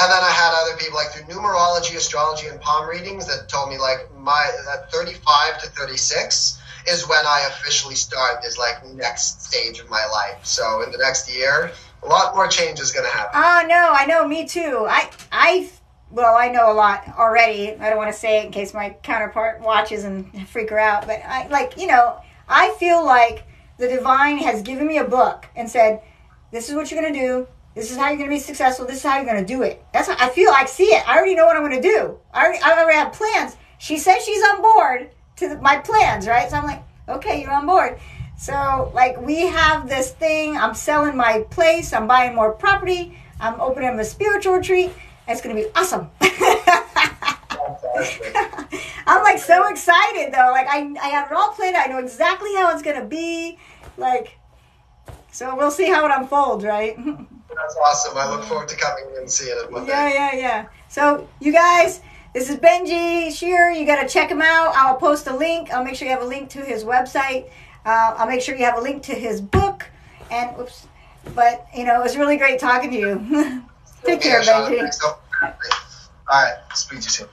and then I had other people like through numerology, astrology, and palm readings that told me like my that 35 to 36 is when I officially start this like next stage of my life. So in the next year, a lot more change is going to happen. Oh no, I know, me too. I I well, I know a lot already. I don't want to say it in case my counterpart watches and freak her out. But I like, you know, I feel like the divine has given me a book and said, "This is what you're going to do. This is how you're going to be successful. This is how you're going to do it." That's how I feel. I see it. I already know what I'm going to do. I already, I already have plans. She says she's on board to the, my plans, right? So I'm like, "Okay, you're on board." So like we have this thing. I'm selling my place. I'm buying more property. I'm opening up a spiritual retreat it's going to be awesome. I'm like so excited though. Like I, I have it all planned. I know exactly how it's going to be. Like, so we'll see how it unfolds, right? That's awesome. I look forward to coming and seeing it one Yeah, yeah, yeah. So you guys, this is Benjy Sherer. You got to check him out. I'll post a link. I'll make sure you have a link to his website. Uh, I'll make sure you have a link to his book. And oops, but you know, it was really great talking to you. Take care, Benjy. All right. Speak to you soon.